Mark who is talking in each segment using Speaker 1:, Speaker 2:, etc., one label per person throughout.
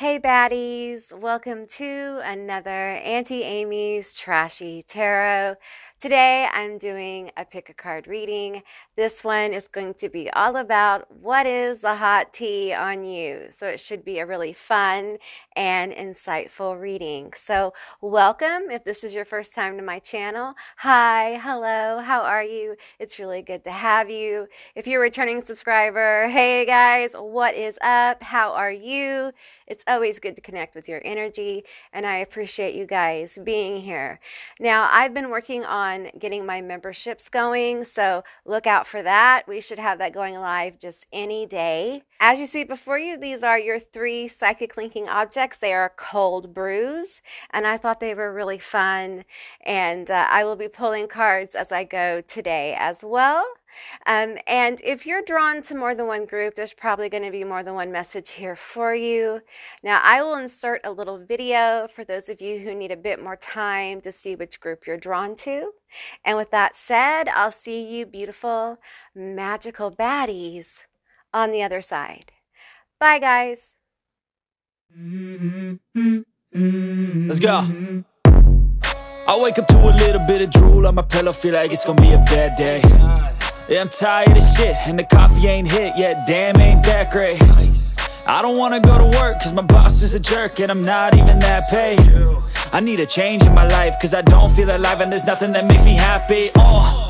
Speaker 1: Hey, baddies! Welcome to another Auntie Amy's Trashy Tarot. Today I'm doing a pick a card reading. This one is going to be all about what is the hot tea on you. So it should be a really fun and insightful reading. So, welcome if this is your first time to my channel. Hi, hello, how are you? It's really good to have you. If you're a returning subscriber, hey guys, what is up? How are you? It's always good to connect with your energy, and I appreciate you guys being here. Now, I've been working on getting my memberships going, so look out for that. We should have that going live just any day. As you see before you, these are your three psychic linking objects. They are cold brews, and I thought they were really fun. And uh, I will be pulling cards as I go today as well. Um, and if you're drawn to more than one group, there's probably going to be more than one message here for you. Now, I will insert a little video for those of you who need a bit more time to see which group you're drawn to. And with that said, I'll see you beautiful, magical baddies on the other side. Bye, guys.
Speaker 2: Let's go. I wake up to a little bit of drool on my pillow, feel like it's gonna be a bad day. Yeah, I'm tired of shit, and the coffee ain't hit yet, damn, ain't that great. I don't wanna go to work, cause my boss is a jerk, and I'm not even that paid. I need a change in my life, cause I don't feel alive, and there's nothing that makes me happy. Oh.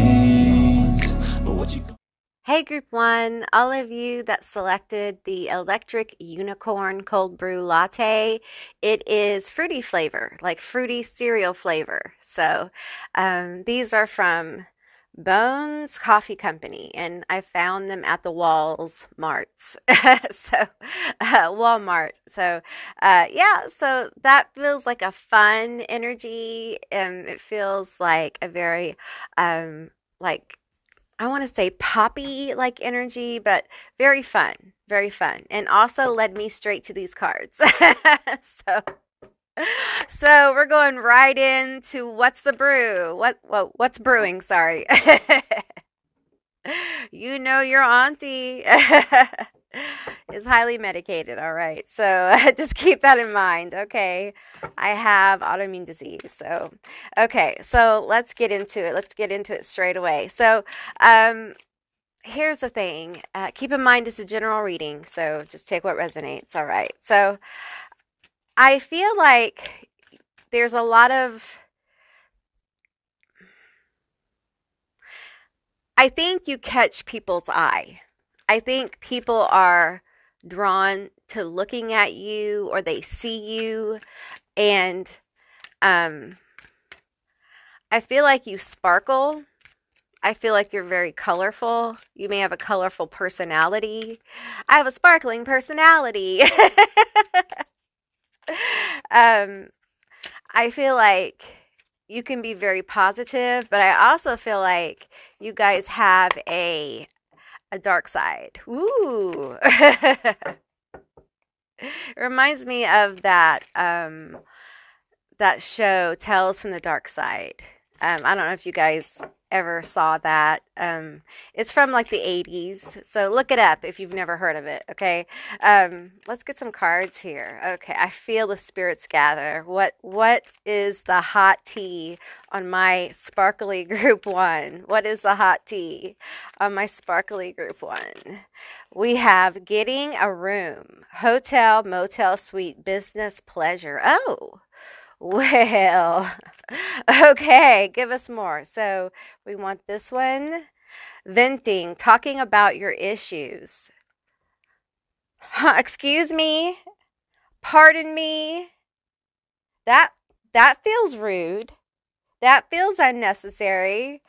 Speaker 1: Hey, Group One, all of you that selected the Electric Unicorn Cold Brew Latte. It is fruity flavor, like fruity cereal flavor. So um, these are from Bones Coffee Company, and I found them at the Walls Marts. so, uh, Walmart. So, uh, yeah, so that feels like a fun energy, and it feels like a very, um, like, I want to say poppy like energy, but very fun, very fun, and also led me straight to these cards. so, so we're going right into what's the brew? What what what's brewing? Sorry, you know your auntie is highly medicated. All right, so just keep that in mind. Okay, I have autoimmune disease. So, okay, so let's get into it. Let's get into it straight away. So, um, here's the thing. Uh, keep in mind it's a general reading, so just take what resonates. All right. So, I feel like there's a lot of. I think you catch people's eye. I think people are drawn to looking at you or they see you and um I feel like you sparkle. I feel like you're very colorful. You may have a colorful personality. I have a sparkling personality. um I feel like you can be very positive, but I also feel like you guys have a a dark side. Ooh. it reminds me of that um that show Tales from the Dark Side. Um, I don't know if you guys ever saw that. Um, it's from like the 80s. So look it up if you've never heard of it. Okay. Um, let's get some cards here. Okay. I feel the spirits gather. What, what is the hot tea on my sparkly group one? What is the hot tea on my sparkly group one? We have getting a room, hotel, motel, suite, business, pleasure. Oh, well, okay, give us more. So we want this one venting, talking about your issues. Huh, excuse me? Pardon me? That that feels rude. That feels unnecessary.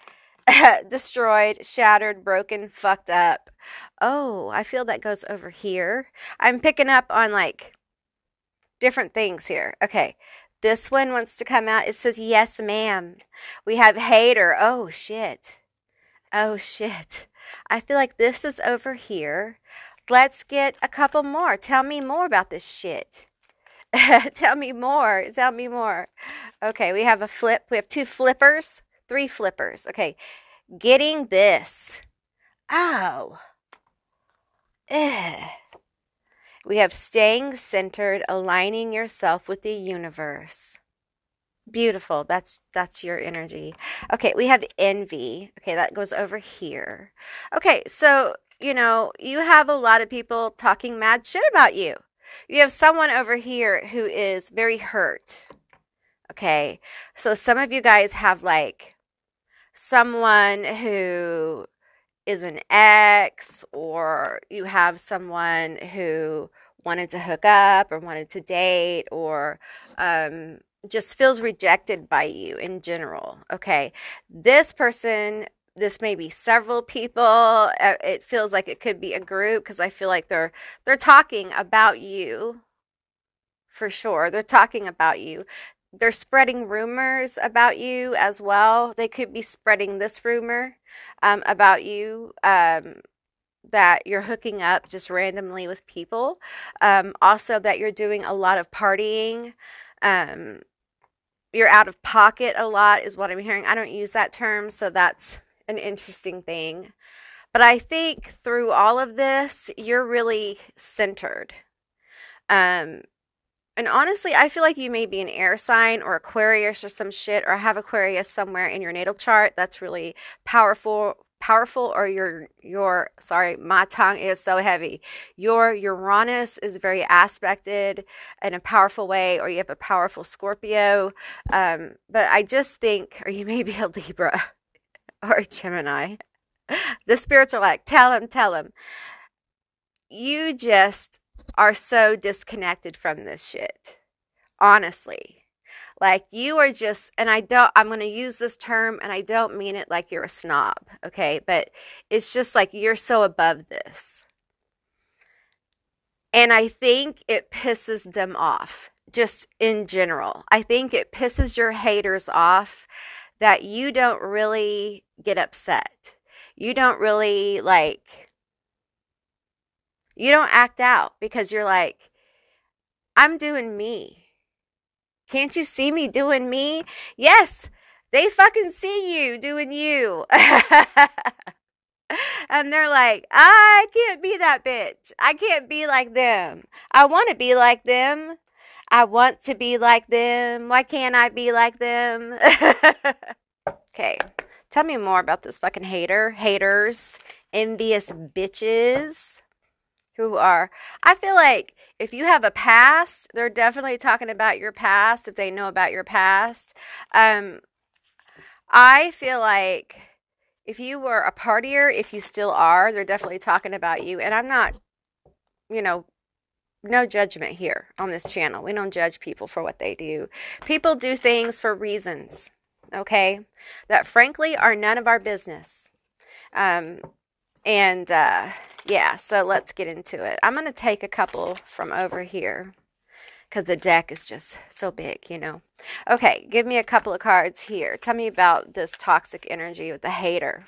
Speaker 1: Destroyed, shattered, broken, fucked up. Oh, I feel that goes over here. I'm picking up on like different things here. Okay. This one wants to come out. It says, Yes, ma'am. We have hater. Oh, shit. Oh shit. I feel like this is over here. Let's get a couple more. Tell me more about this shit. Tell me more. Tell me more. Okay, we have a flip. We have two flippers, three flippers. Okay, getting this. Oh. Ugh. We have staying centered, aligning yourself with the universe. Beautiful. That's that's your energy. Okay, we have envy. Okay, that goes over here. Okay, so, you know, you have a lot of people talking mad shit about you. You have someone over here who is very hurt. Okay. So some of you guys have like someone who is an ex, or you have someone who wanted to hook up or wanted to date, or um, just feels rejected by you in general. Okay. This person, this may be several people. Uh, it feels like it could be a group because I feel like they're they're talking about you for sure. They're talking about you. They're spreading rumors about you as well. They could be spreading this rumor um, about you um, that you're hooking up just randomly with people. Um, also, that you're doing a lot of partying. Um, you're out of pocket a lot, is what I'm hearing. I don't use that term, so that's an interesting thing. But I think through all of this, you're really centered. Um, and honestly, I feel like you may be an air sign or Aquarius or some shit, or have Aquarius somewhere in your natal chart. That's really powerful, powerful. Or your your sorry, my tongue is so heavy. Your Uranus is very aspected in a powerful way, or you have a powerful Scorpio. Um, but I just think, or you may be a Libra or a Gemini. The spirits are like, tell him, tell him. You just are so disconnected from this shit. Honestly. Like you are just, and I don't, I'm going to use this term and I don't mean it like you're a snob, okay? But it's just like you're so above this. And I think it pisses them off, just in general. I think it pisses your haters off that you don't really get upset. You don't really like you don't act out because you're like, I'm doing me. Can't you see me doing me? Yes, they fucking see you doing you. and they're like, I can't be that bitch. I can't be like them. I want to be like them. I want to be like them. Why can't I be like them? okay. Tell me more about this fucking hater, haters, envious bitches who are I feel like if you have a past, they're definitely talking about your past if they know about your past. Um I feel like if you were a partier, if you still are, they're definitely talking about you. And I'm not, you know, no judgment here on this channel. We don't judge people for what they do. People do things for reasons, okay, that frankly are none of our business. Um, and uh, yeah, so let's get into it. I'm going to take a couple from over here because the deck is just so big, you know. Okay, give me a couple of cards here. Tell me about this toxic energy with the hater,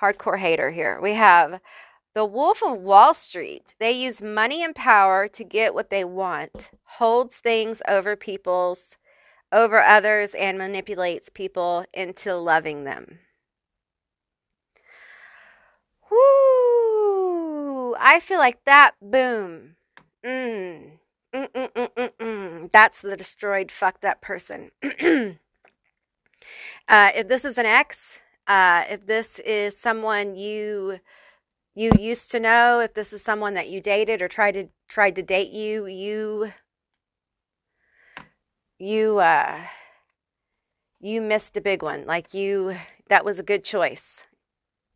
Speaker 1: hardcore hater here. We have the Wolf of Wall Street. They use money and power to get what they want, holds things over people's, over others, and manipulates people into loving them. Whoo! I feel like that. Boom. Mm. Mm, mm, mm, mm, mm. That's the destroyed, fucked up person. uh, if this is an ex, uh, if this is someone you you used to know, if this is someone that you dated or tried to tried to date you, you you uh you missed a big one. Like you that was a good choice.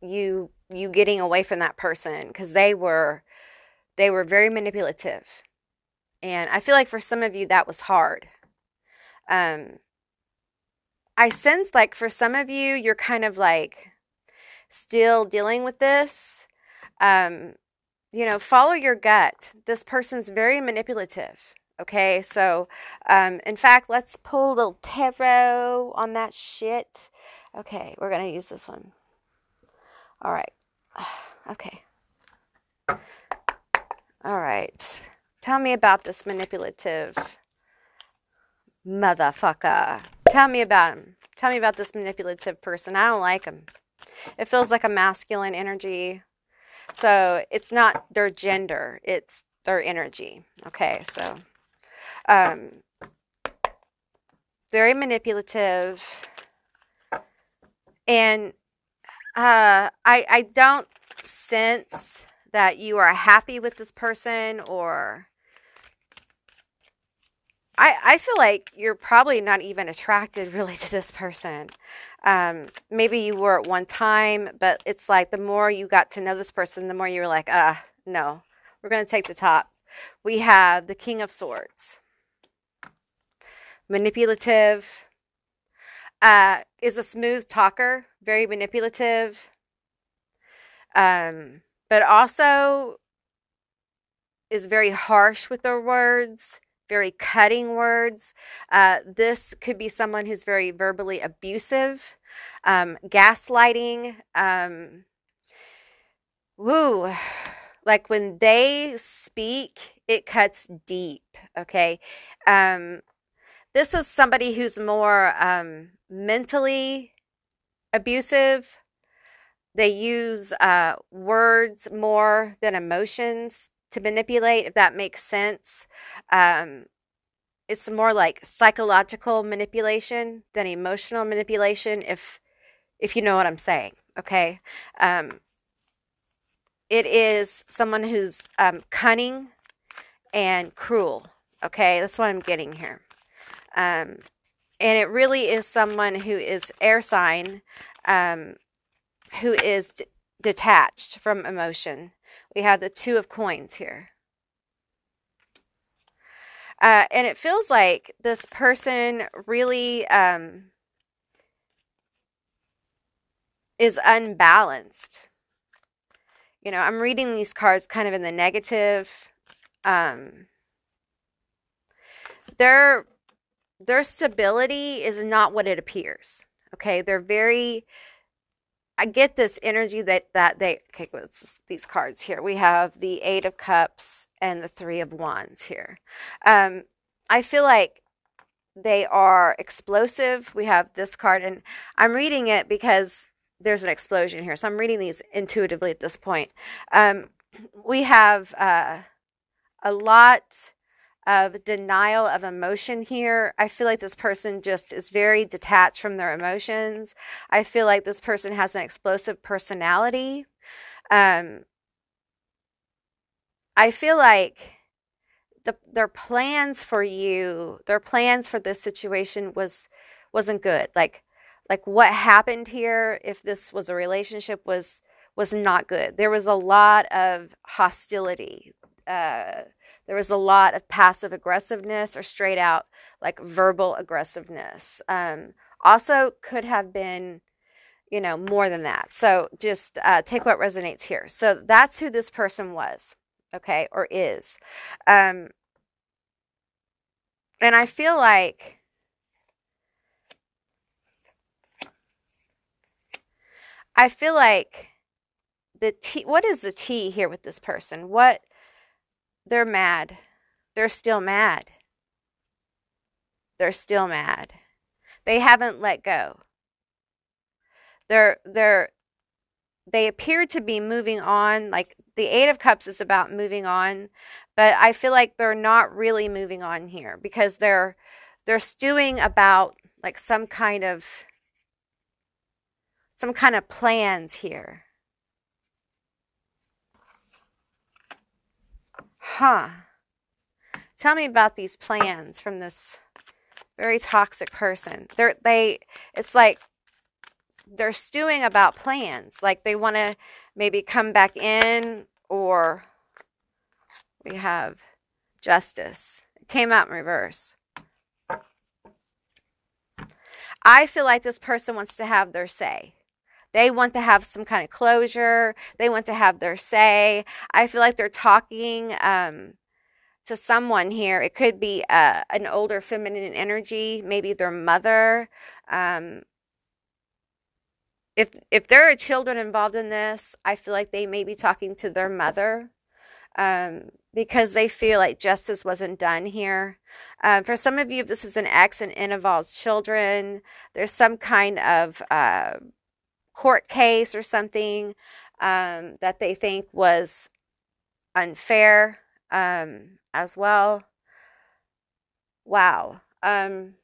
Speaker 1: You you getting away from that person because they were they were very manipulative. And i feel like for some of you that was hard. Um i sense like for some of you you're kind of like still dealing with this. Um you know follow your gut. This person's very manipulative okay? So um in fact let's pull a little tarot on that shit. Okay we're gonna use this one. All right. Okay. All right. Tell me about this manipulative motherfucker. Tell me about him. Tell me about this manipulative person. I don't like him. It feels like a masculine energy. So it's not their gender, it's their energy. Okay, so um, very manipulative. And uh, I, I don't sense that you are happy with this person or I, I feel like you're probably not even attracted really to this person. Um, maybe you were at one time, but it's like the more you got to know this person, the more you were like, uh, no, we're going to take the top. We have the King of Swords, manipulative, uh, is a smooth talker, very manipulative, um, but also is very harsh with their words very cutting words. Uh, this could be someone who's very verbally abusive, um, gaslighting. Um, woo. Like when they speak, it cuts deep. Okay. Um, this is somebody who's more um, mentally abusive. They use uh, words more than emotions to manipulate, if that makes sense. Um, it's more like psychological manipulation than emotional manipulation, if if you know what I'm saying. Okay, um, it is someone who's um, cunning and cruel. Okay, that's what I'm getting here. Um, and it really is someone who is air sign, um, who is d- detached from emotion we have the two of coins here. Uh, and it feels like this person really um, is unbalanced. You know, I'm reading these cards kind of in the negative. Um, their their stability is not what it appears. Okay, they're very I get this energy that that they okay with these cards here. We have the Eight of Cups and the Three of Wands here. Um, I feel like they are explosive. We have this card, and I'm reading it because there's an explosion here. So I'm reading these intuitively at this point. Um, we have uh, a lot of denial of emotion here. I feel like this person just is very detached from their emotions. I feel like this person has an explosive personality. Um, I feel like the, their plans for you, their plans for this situation was wasn't good. Like like what happened here if this was a relationship was was not good. There was a lot of hostility. Uh, there was a lot of passive aggressiveness or straight out like verbal aggressiveness. Um, also, could have been, you know, more than that. So just uh, take what resonates here. So that's who this person was, okay, or is. Um, and I feel like. I feel like the T, what is the T here with this person? What they're mad. They're still mad. They're still mad. They haven't let go. They're they're they appear to be moving on like the 8 of cups is about moving on, but I feel like they're not really moving on here because they're they're stewing about like some kind of some kind of plans here. Huh. Tell me about these plans from this very toxic person. They're they it's like they're stewing about plans. Like they want to maybe come back in or we have justice. It came out in reverse. I feel like this person wants to have their say. They want to have some kind of closure. They want to have their say. I feel like they're talking um, to someone here. It could be uh, an older feminine energy, maybe their mother. Um, if if there are children involved in this, I feel like they may be talking to their mother um, because they feel like justice wasn't done here. Um, for some of you, if this is an ex and involves children, there's some kind of uh, court case or something um, that they think was unfair um, as well. Wow. Um,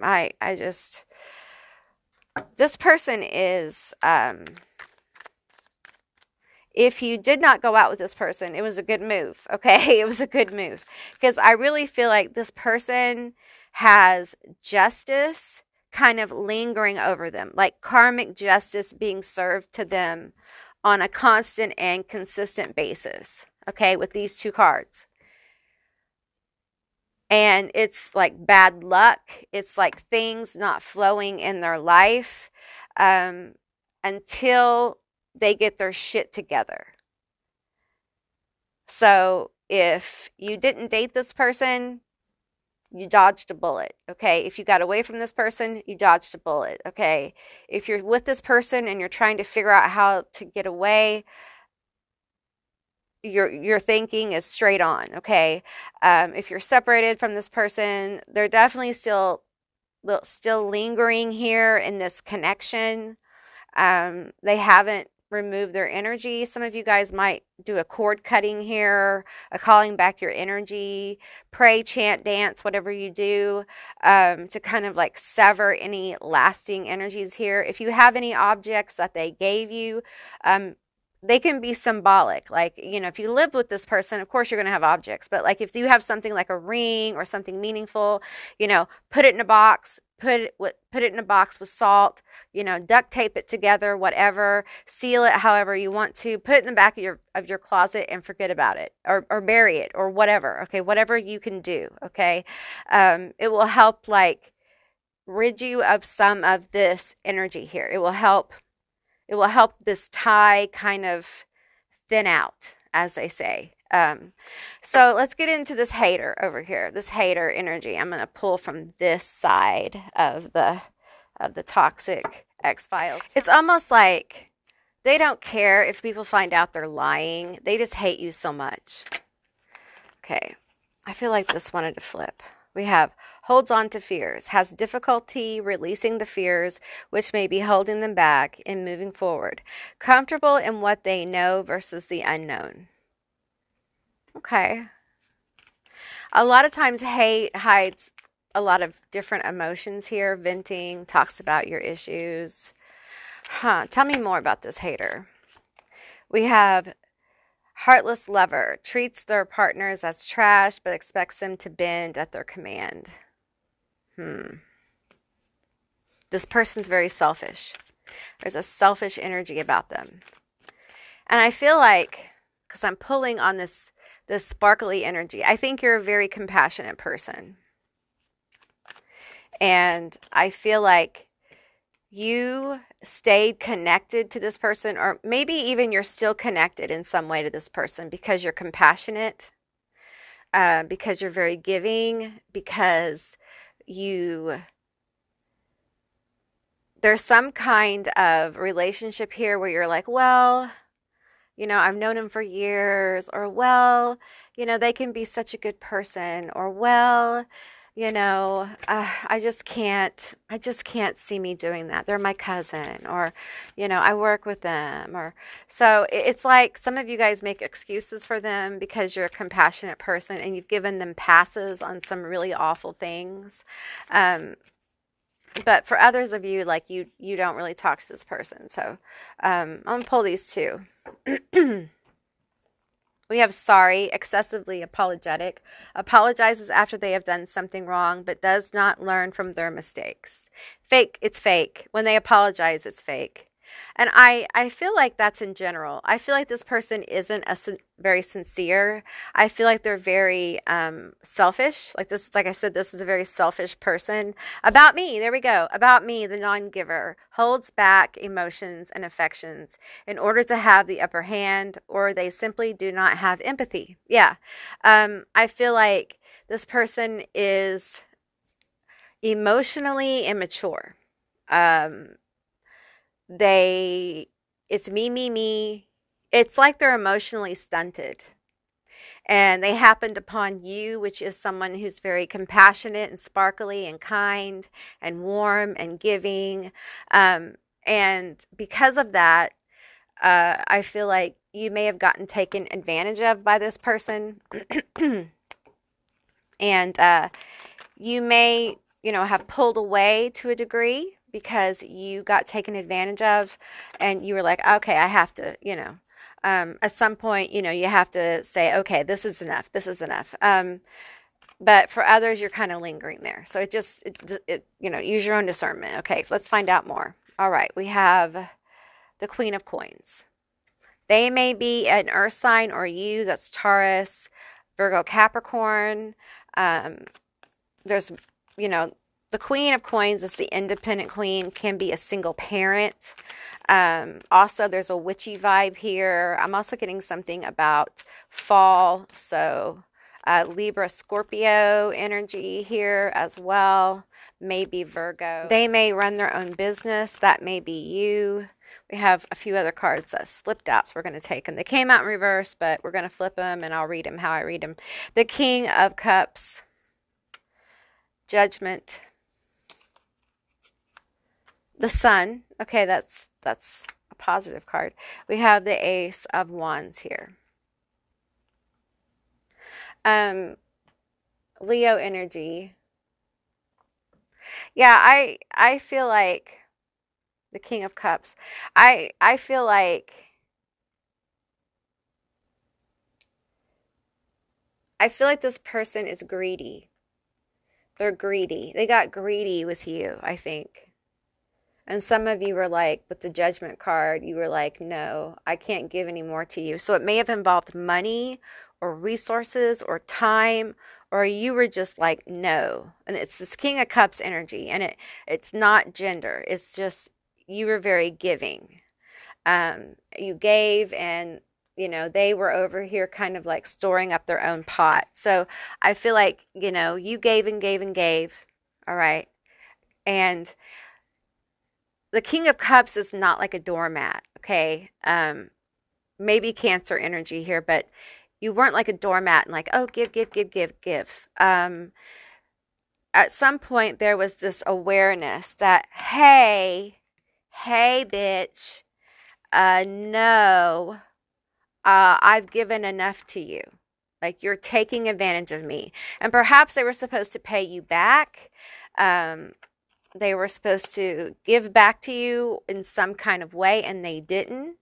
Speaker 1: I I just this person is um if you did not go out with this person, it was a good move. Okay. It was a good move because I really feel like this person has justice kind of lingering over them, like karmic justice being served to them on a constant and consistent basis. Okay. With these two cards. And it's like bad luck. It's like things not flowing in their life um, until they get their shit together. So if you didn't date this person, you dodged a bullet. Okay. If you got away from this person, you dodged a bullet. Okay. If you're with this person and you're trying to figure out how to get away, your your thinking is straight on. Okay. Um, if you're separated from this person, they're definitely still still lingering here in this connection. Um, they haven't remove their energy. Some of you guys might do a cord cutting here, a calling back your energy, pray, chant, dance, whatever you do um, to kind of like sever any lasting energies here. If you have any objects that they gave you, um, they can be symbolic. Like, you know, if you live with this person, of course you're going to have objects, but like if you have something like a ring or something meaningful, you know, put it in a box, put it put it in a box with salt, you know, duct tape it together, whatever, seal it however you want to, put it in the back of your of your closet and forget about it or or bury it or whatever. Okay, whatever you can do, okay? Um it will help like rid you of some of this energy here. It will help it will help this tie kind of thin out, as they say. Um, so let's get into this hater over here, this hater energy. I'm going to pull from this side of the of the toxic X files. It's almost like they don't care if people find out they're lying. They just hate you so much. Okay, I feel like this wanted to flip. We have holds on to fears, has difficulty releasing the fears which may be holding them back in moving forward, comfortable in what they know versus the unknown. Okay. A lot of times, hate hides a lot of different emotions here. Venting talks about your issues. Huh. Tell me more about this hater. We have heartless lover, treats their partners as trash but expects them to bend at their command. Hmm. This person's very selfish. There's a selfish energy about them. And I feel like, because I'm pulling on this this sparkly energy. I think you're a very compassionate person. And I feel like you stayed connected to this person, or maybe even you're still connected in some way to this person because you're compassionate, uh, because you're very giving, because you. There's some kind of relationship here where you're like, well, you know, I've known him for years, or well, you know, they can be such a good person, or well, you know, uh, I just can't, I just can't see me doing that. They're my cousin, or, you know, I work with them, or so it's like some of you guys make excuses for them because you're a compassionate person and you've given them passes on some really awful things. Um, but for others of you like you you don't really talk to this person. So um, i'm gonna pull these two. We have sorry excessively apologetic apologizes after they have done something wrong but does not learn from their mistakes. Fake it's fake. When they apologize it's fake and I, I feel like that's in general. I feel like this person isn't a very sincere. I feel like they're very um, selfish. Like this, like I said, this is a very selfish person. About me, there we go. About me, the non-giver holds back emotions and affections in order to have the upper hand, or they simply do not have empathy. Yeah, um, I feel like this person is emotionally immature Um, they, it's me, me, me. It's like they're emotionally stunted. And they happened upon you, which is someone who's very compassionate and sparkly and kind and warm and giving. Um, and because of that, uh, I feel like you may have gotten taken advantage of by this person. and uh, you may, you know, have pulled away to a degree because you got taken advantage of and you were like, okay, I have to, you know, um, at some point, you know, you have to say, okay, this is enough. This is enough. Um, but for others, you're kind of lingering there. So it just, it, it, you know, use your own discernment. Okay, let's find out more. All right, we have the Queen of Coins. They may be an earth sign or you, that's Taurus, Virgo, Capricorn. Um, there's, you know, the Queen of Coins is the independent queen, can be a single parent. Um, also, there's a witchy vibe here. I'm also getting something about fall. So, uh, Libra, Scorpio energy here as well. Maybe Virgo. They may run their own business. That may be you. We have a few other cards that slipped out, so we're going to take them. They came out in reverse, but we're going to flip them and I'll read them how I read them. The King of Cups, Judgment, the sun. Okay, that's that's a positive card. We have the ace of wands here. Um Leo energy. Yeah, I I feel like the king of cups. I I feel like I feel like this person is greedy. They're greedy. They got greedy with you, I think. And some of you were like, with the judgment card, you were like, no, I can't give any more to you. So it may have involved money or resources or time, or you were just like, no. And it's this King of Cups energy, and it it's not gender. It's just you were very giving. Um, you gave, and you know they were over here kind of like storing up their own pot. So I feel like you know you gave and gave and gave. All right, and the King of Cups is not like a doormat, okay? Um, maybe Cancer energy here, but you weren't like a doormat and like, oh, give, give, give, give, give. Um, at some point, there was this awareness that, hey, hey, bitch, uh, no, uh, I've given enough to you. Like you're taking advantage of me. And perhaps they were supposed to pay you back. Um, they were supposed to give back to you in some kind of way and they didn't.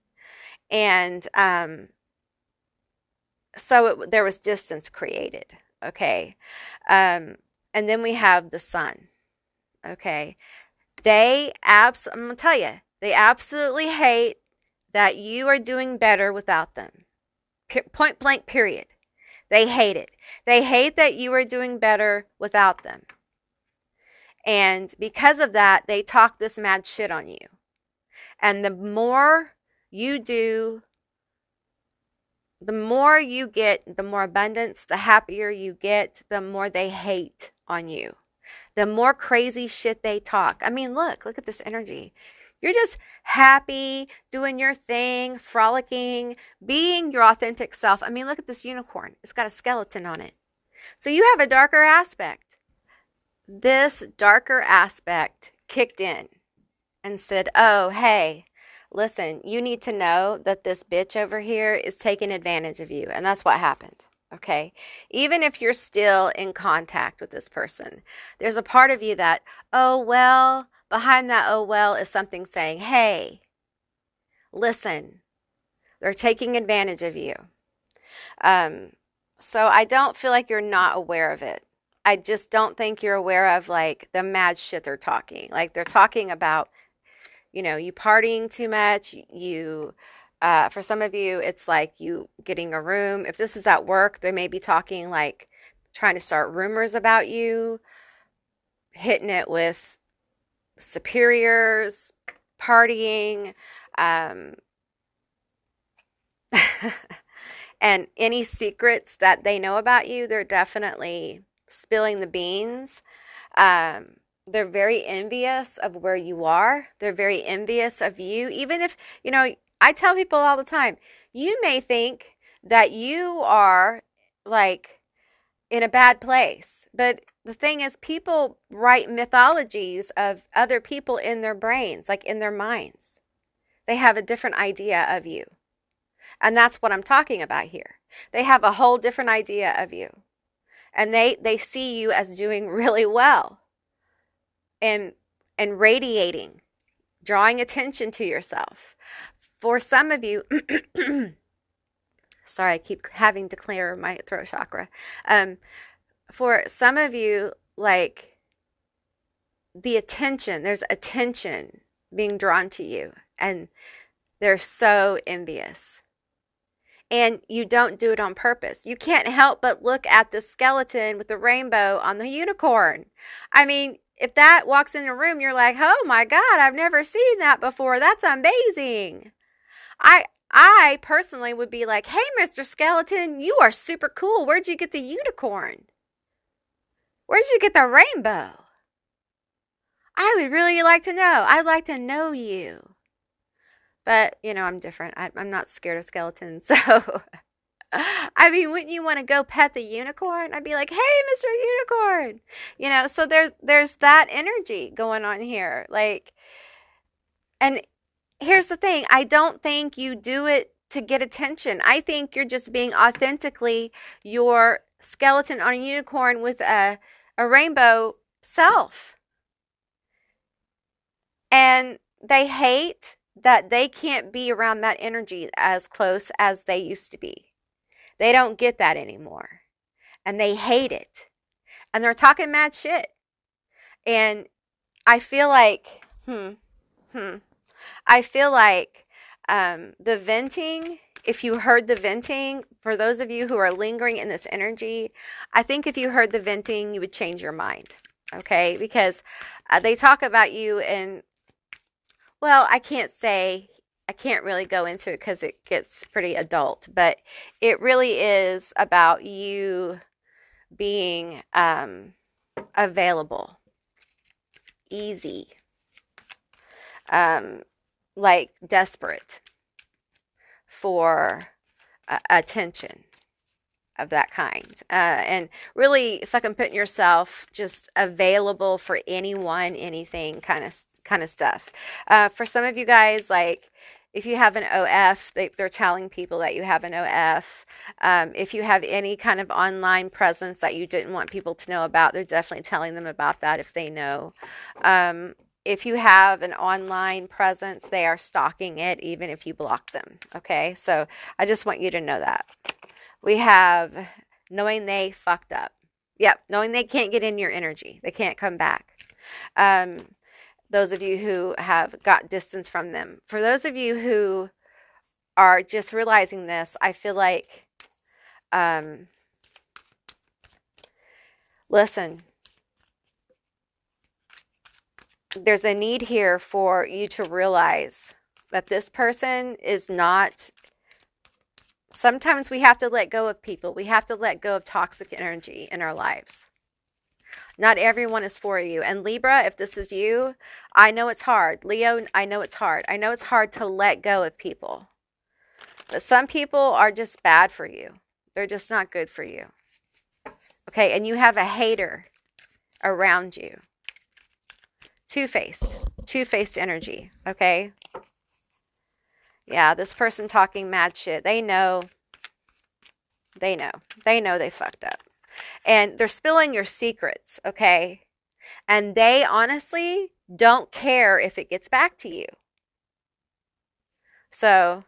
Speaker 1: And um, so it, there was distance created okay? Um, and then we have the sun okay? They abs i'm gonna tell you they absolutely hate that you are doing better without them P- point blank period. They hate it. They hate that you are doing better without them and because of that, they talk this mad shit on you. And the more you do, the more you get, the more abundance, the happier you get, the more they hate on you. The more crazy shit they talk. I mean, look, look at this energy. You're just happy, doing your thing, frolicking, being your authentic self. I mean, look at this unicorn. It's got a skeleton on it. So you have a darker aspect this darker aspect kicked in and said, Oh, hey, listen, you need to know that this bitch over here is taking advantage of you. And that's what happened. Okay. Even if you're still in contact with this person, there's a part of you that, oh, well, behind that, oh, well, is something saying, hey, listen, they're taking advantage of you. Um, so I don't feel like you're not aware of it. I just don't think you're aware of like the mad shit they're talking. Like they're talking about, you know, you partying too much. You, uh, for some of you, it's like you getting a room. If this is at work, they may be talking like trying to start rumors about you, hitting it with superiors, partying, um, and any secrets that they know about you, they're definitely spilling the beans. Um, they're very envious of where you are. They're very envious of you. Even if, you know, I tell people all the time, you may think that you are like in a bad place. But the thing is, people write mythologies of other people in their brains, like in their minds. They have a different idea of you. And that's what I'm talking about here. They have a whole different idea of you. And they, they see you as doing really well and, and radiating, drawing attention to yourself. For some of you, sorry, I keep having to clear my throat chakra. Um, for some of you, like the attention, there's attention being drawn to you, and they're so envious. And you don't do it on purpose. You can't help but look at the skeleton with the rainbow on the unicorn. I mean, if that walks in a room, you're like, oh my God, I've never seen that before. That's amazing. I I personally would be like, hey, Mr. Skeleton, you are super cool. Where'd you get the unicorn? Where'd you get the rainbow? I would really like to know. I'd like to know you. But, you know, I'm different. I, am not scared of skeletons. So, I mean, wouldn't you want to go pet the unicorn? I'd be like, hey, Mr. Unicorn. You know, so there, there's that energy going on here. Like, and here's the thing I don't think you do it to get attention. I think you're just being authentically your skeleton on a unicorn with a, a rainbow self. And they hate that they can't be around that energy as close as they used to be. They don't get that anymore. And they hate it. And they're talking mad shit. And I feel like, hmm, hmm, I feel like um, the venting, if you heard the venting, for those of you who are lingering in this energy, I think if you heard the venting, you would change your mind. Okay. Because uh, they talk about you and, well, I can't say, I can't really go into it because it gets pretty adult, but it really is about you being um, available, easy, um, like desperate for uh, attention of that kind. Uh, and really fucking putting yourself just available for anyone, anything kind of kind of stuff. Uh, for some of you guys, like if you have an OF, they, are telling people that you have an OF. Um, if you have any kind of online presence that you didn't want people to know about, they're definitely telling them about that if they know. Um, if you have an online presence, they are stalking it even if you block them. Okay, so I just want you to know that. We have knowing they fucked up. Yep, knowing they can't get in your energy, they can't come back. Um, those of you who have got distance from them. For those of you who are just realizing this, I feel like, um, listen, there's a need here for you to realize that this person is not sometimes we have to let go of people we have to let go of toxic energy in our lives not everyone is for you and libra if this is you i know it's hard leo i know it's hard i know it's hard to let go of people but some people are just bad for you they're just not good for you okay and you have a hater around you two faced, two faced energy. Okay. Yeah, this person talking mad shit. They know. They know. They know they fucked up. And they're spilling your secrets. Okay. And they honestly don't care if it gets back to you. So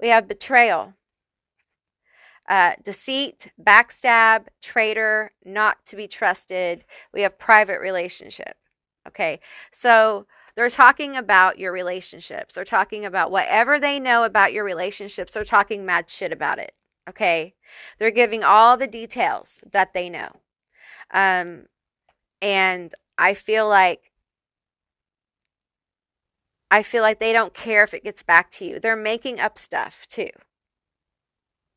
Speaker 1: we have betrayal. Uh, deceit, backstab, traitor, not to be trusted. We have private relationship. Okay. So they're talking about your relationships. They're talking about whatever they know about your relationships. They're talking mad shit about it. Okay. They're giving all the details that they know. Um, and I feel like I feel like they don't care if it gets back to you. They're making up stuff too.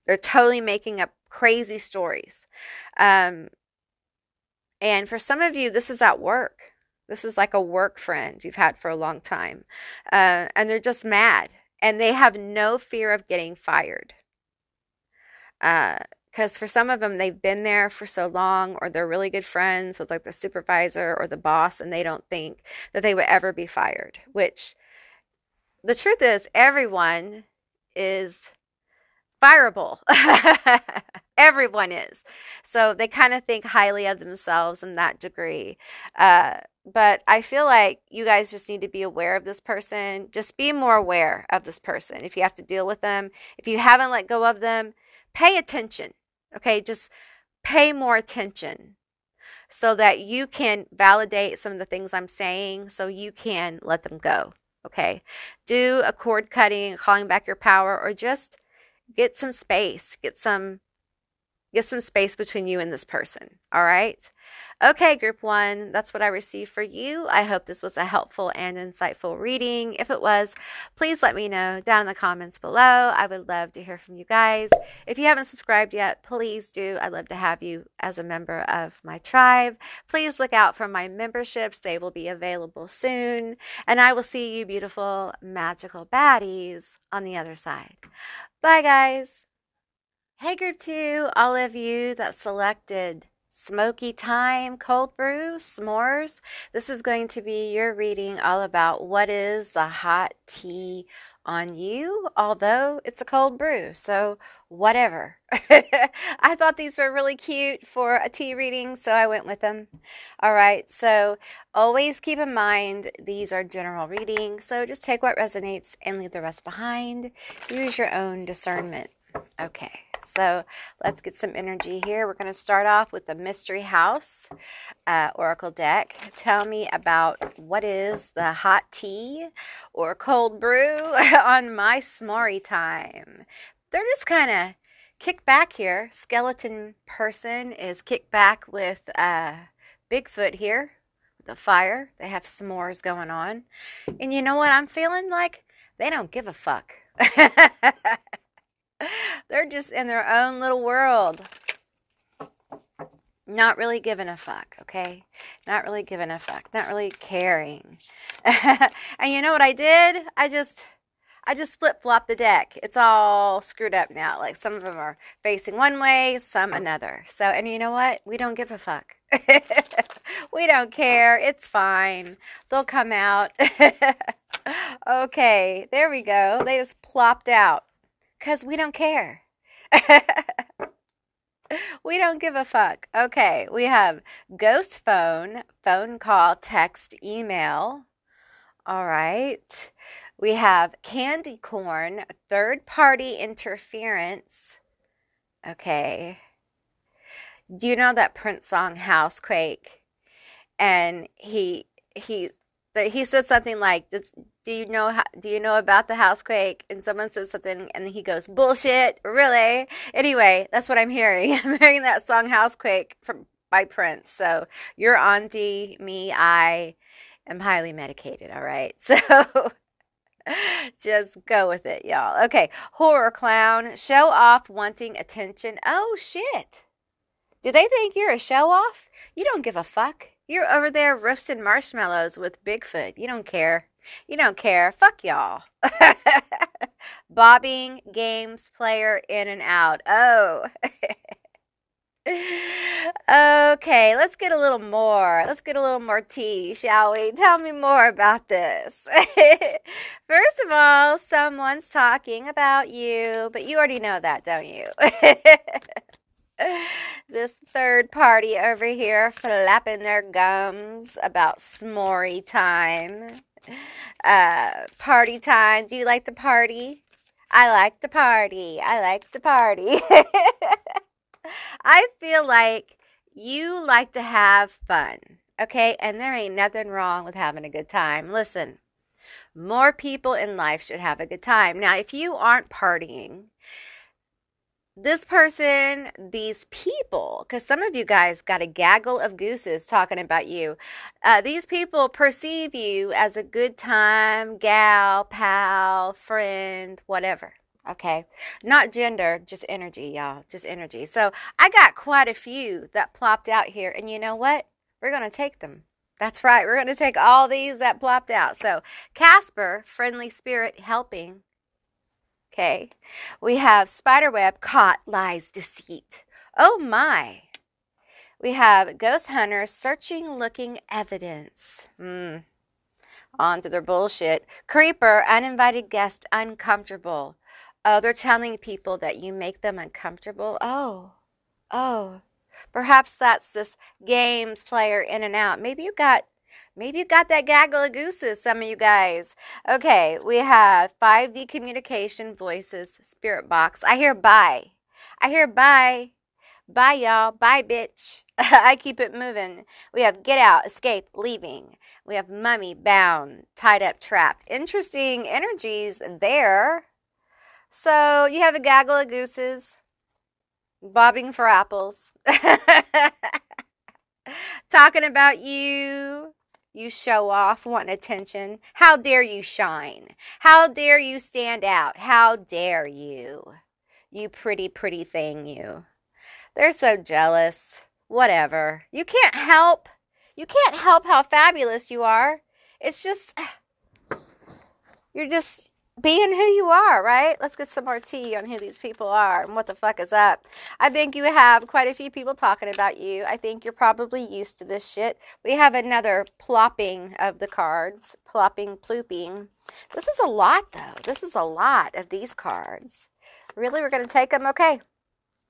Speaker 1: They're totally making up crazy stories. Um, and for some of you, this is at work This is like a work friend you've had for a long time. Uh, and they're just mad and they have no fear of getting fired. Because uh, for some of them, they've been there for so long, or they're really good friends with like the supervisor or the boss, and they don't think that they would ever be fired. Which the truth is, everyone is fireable. Everyone is. So they kind of think highly of themselves in that degree. Uh, but I feel like you guys just need to be aware of this person. Just be more aware of this person. If you have to deal with them, if you haven't let go of them, pay attention. Okay. Just pay more attention so that you can validate some of the things I'm saying so you can let them go. Okay. Do a cord cutting, calling back your power, or just get some space, get some get some space between you and this person. All right. Okay, group one, that's what I received for you. I hope this was a helpful and insightful reading. If it was, please let me know down in the comments below. I would love to hear from you guys. If you haven't subscribed yet, please do. I'd love to have you as a member of my tribe. Please look out for my memberships, they will be available soon. And I will see you, beautiful, magical baddies, on the other side. Bye, guys. Hey, group two, all of you that selected smoky time cold brew s'mores. This is going to be your reading all about what is the hot tea on you although it's a cold brew so whatever. I thought these were really cute for a tea reading so i went with them. All right so always keep in mind these are general readings so just take what resonates and leave the rest behind. Use your own discernment. Okay so let's get some energy here. We're going to start off with the Mystery House uh, Oracle deck. Tell me about what is the hot tea or cold brew on my s'more time. They're just kind of kick back here. Skeleton person is kicked back with uh, Bigfoot here. The fire. They have s'mores going on. And you know what I'm feeling like? They don't give a fuck. They're just in their own little world. Not really giving a fuck, okay? Not really giving a fuck. Not really caring. and you know what I did? I just I just flip flop the deck. It's all screwed up now. Like some of them are facing one way, some another. So, and you know what? We don't give a fuck. we don't care. It's fine. They'll come out. okay, there we go. They just plopped out because we don't care. we don't give a fuck. Okay, we have ghost phone, phone call, text, email. All right. We have candy corn, third party interference. Okay. Do you know that Prince song Housequake? And he he he said something like, "Do you know do you know about the housequake?" And someone says something, and he goes, "Bullshit, really?" Anyway, that's what I'm hearing. I'm hearing that song "Housequake" from by Prince. So your auntie, me, I am highly medicated. All right, so. Just go with it, y'all. Okay, horror clown, show off wanting attention. Oh, shit. Do they think you're a show off? You don't give a fuck. You're over there roasting marshmallows with Bigfoot. You don't care. You don't care. Fuck y'all. Bobbing games player in and out. Oh. okay, let's get a little more. Let's get a little more tea, shall we? Tell me more about this. First of all, someone's talking about you, but you already know that, don't you? this third party over here flapping their gums about s'more time. Uh, party time. Do you like to party? I like to party. I like to party. I feel like you like to have fun, okay? And there ain't nothing wrong with having a good time. Listen, more people in life should have a good time. Now, if you aren't partying, this person, these people, because some of you guys got a gaggle of gooses talking about you. Uh, these people perceive you as a good time, gal, pal, friend, whatever. Okay. Not gender, just energy, y'all. Just energy. So I got quite a few that plopped out here. And you know what? We're going to take them. That's right. We're going to take all these that plopped out. So, Casper, friendly spirit helping. Okay. We have spiderweb, caught lies deceit. Oh my. We have ghost hunters searching, looking evidence. Hmm. On to their bullshit. Creeper, uninvited guest, uncomfortable. Oh, they're telling people that you make them uncomfortable. Oh, oh. Perhaps that's this games player in and out. Maybe you got maybe you got that gaggle of gooses, some of you guys. Okay, we have 5D communication voices, spirit box. I hear bye. I hear bye. Bye, y'all. Bye, bitch. I keep it moving. We have get out, escape, leaving. We have mummy, bound, tied up, trapped. Interesting energies there. So you have a gaggle of gooses bobbing for apples, talking about you. You show off, wanting attention. How dare you shine? How dare you stand out? How dare you? You pretty, pretty thing, you. They're so jealous. Whatever. You can't help. You can't help how fabulous you are. It's just, you're just, being who you are, right? Let's get some more tea on who these people are and what the fuck is up. I think you have quite a few people talking about you. I think you're probably used to this shit. We have another plopping of the cards. Plopping, plooping. This is a lot, though. This is a lot of these cards. Really? We're going to take them? Okay.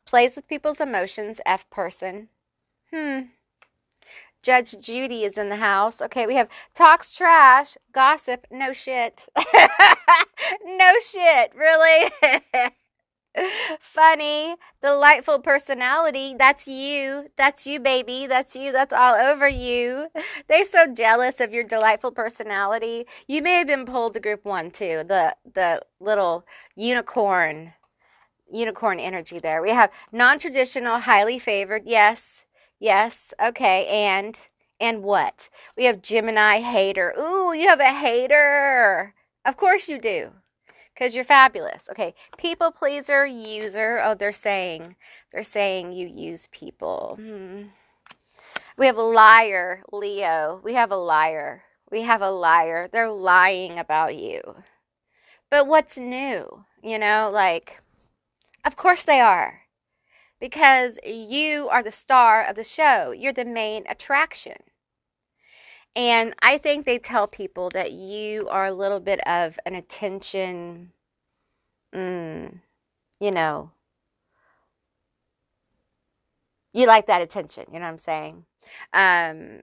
Speaker 1: Plays with people's emotions, F person. Hmm. Judge Judy is in the house. Okay, we have talks trash, gossip, no shit. no shit, really? Funny, delightful personality. That's you. That's you, baby. That's you. That's all over you. They're so jealous of your delightful personality. You may have been pulled to group one too. The the little unicorn unicorn energy there. We have non-traditional, highly favored. Yes. Yes. Okay. And and what? We have Gemini hater. Ooh, you have a hater. Of course you do. Cuz you're fabulous. Okay. People pleaser, user. Oh, they're saying they're saying you use people. Hmm. We have a liar, Leo. We have a liar. We have a liar. They're lying about you. But what's new? You know, like of course they are because you are the star of the show. You're the main attraction. And I think they tell people that you are a little bit of an attention, mm, you know, you like that attention, you know what I'm saying? Um,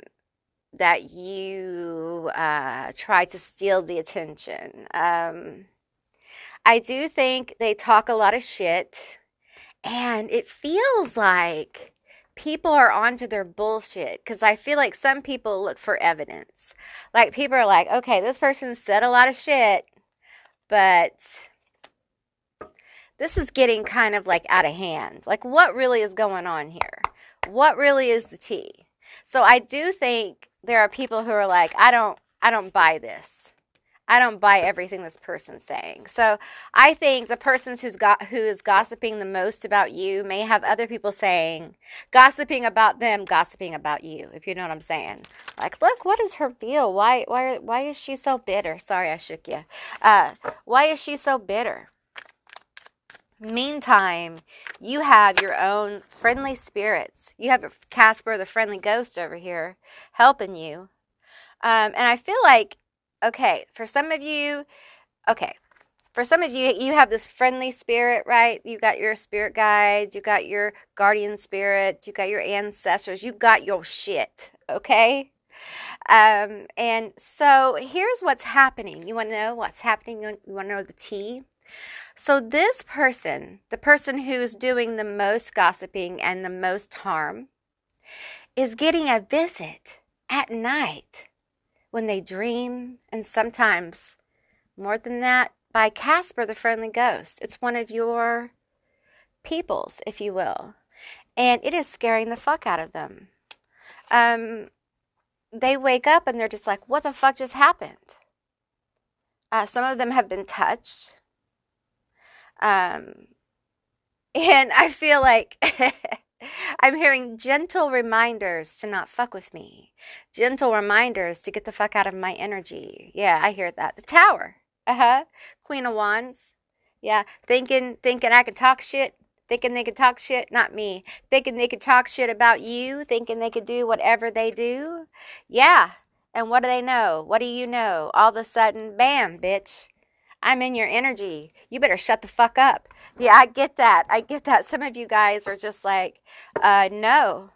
Speaker 1: that you uh, try to steal the attention. Um, I do think they talk a lot of shit and it feels like people are onto their bullshit because I feel like some people look for evidence. Like people are like, okay, this person said a lot of shit, but this is getting kind of like out of hand. Like, what really is going on here? What really is the tea? So I do think there are people who are like, I don't, I don't buy this. I don't buy everything this person's saying. So I think the person who's got who is gossiping the most about you may have other people saying, gossiping about them, gossiping about you. If you know what I'm saying. Like, look, what is her deal? Why why why is she so bitter? Sorry, I shook you. Uh, why is she so bitter? Meantime, you have your own friendly spirits. You have Casper, the friendly ghost, over here helping you. Um, and I feel like okay, for some of you, okay, for some of you, you have this friendly spirit, right? You got your spirit guides, you got your guardian spirit, you got your ancestors, you got your shit, okay? Um, and so here's what's happening. You want to know what's happening? You want to know the tea? So, this person, the person who's doing the most gossiping and the most harm, is getting a visit at night when they dream, and sometimes more than that, by Casper the Friendly Ghost. It's one of your peoples, if you will. And it is scaring the fuck out of them. Um, they wake up and they're just like, what the fuck just happened? Uh, some of them have been touched. Um, and I feel like I'm hearing gentle reminders to not fuck with me. Gentle reminders to get the fuck out of my energy. Yeah, I hear that. The tower. Uh-huh. Queen of Wands. Yeah. Thinking thinking I can talk shit. Thinking they can talk shit. Not me. Thinking they could talk shit about you. Thinking they could do whatever they do. Yeah. And what do they know? What do you know? All of a sudden, bam, bitch. I'm in your energy. You better shut the fuck up. Yeah, I get that. I get that. Some of you guys are just like, uh, no.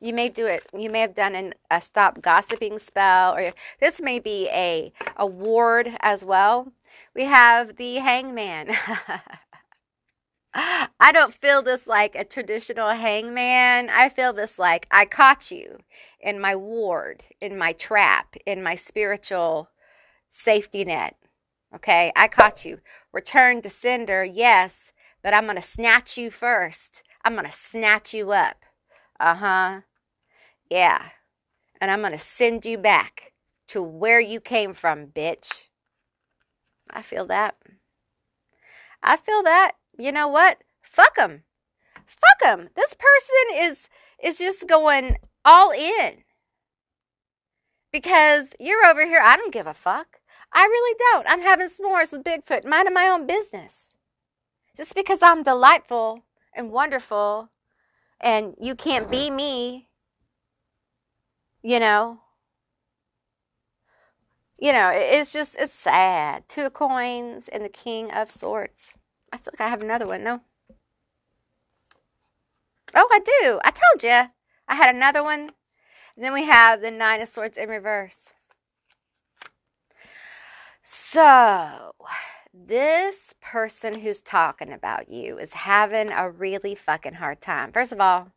Speaker 1: You may do it. You may have done an, a stop gossiping spell, or this may be a award as well. We have the hangman. I don't feel this like a traditional hangman. I feel this like I caught you in my ward, in my trap, in my spiritual safety net. Okay, I caught you. Return to sender, yes, but I'm going to snatch you first. I'm going to snatch you up. Uh huh. Yeah. And I'm going to send you back to where you came from, bitch. I feel that. I feel that. You know what? Fuck them. Fuck them. This person is is just going all in. Because you're over here, I don't give a fuck. I really don't. I'm having s'mores with Bigfoot, minding my own business. Just because I'm delightful and wonderful and you can't be me, you know. You know, it's just, it's sad. Two of coins and the king of swords. I feel like I have another one, no? Oh, I do. I told you. I had another one. And then we have the nine of swords in reverse. So, this person who's talking about you is having a really fucking hard time. First of all,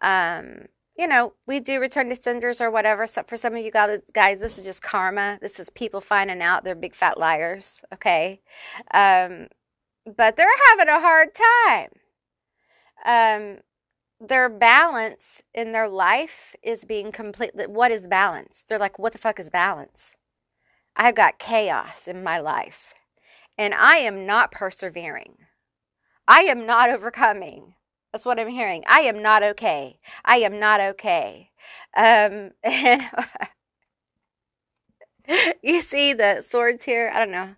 Speaker 1: um, you know, we do return to senders or whatever. So for some of you guys, guys, this is just karma. This is people finding out they're big fat liars. Okay, um, but they're having a hard time. Um, their balance in their life is being completely. What is balance? They're like, what the fuck is balance? I've got chaos in my life and I am not persevering. I am not overcoming. That's what I'm hearing. I am not okay. I am not okay. Um, and you see the swords here? I don't know.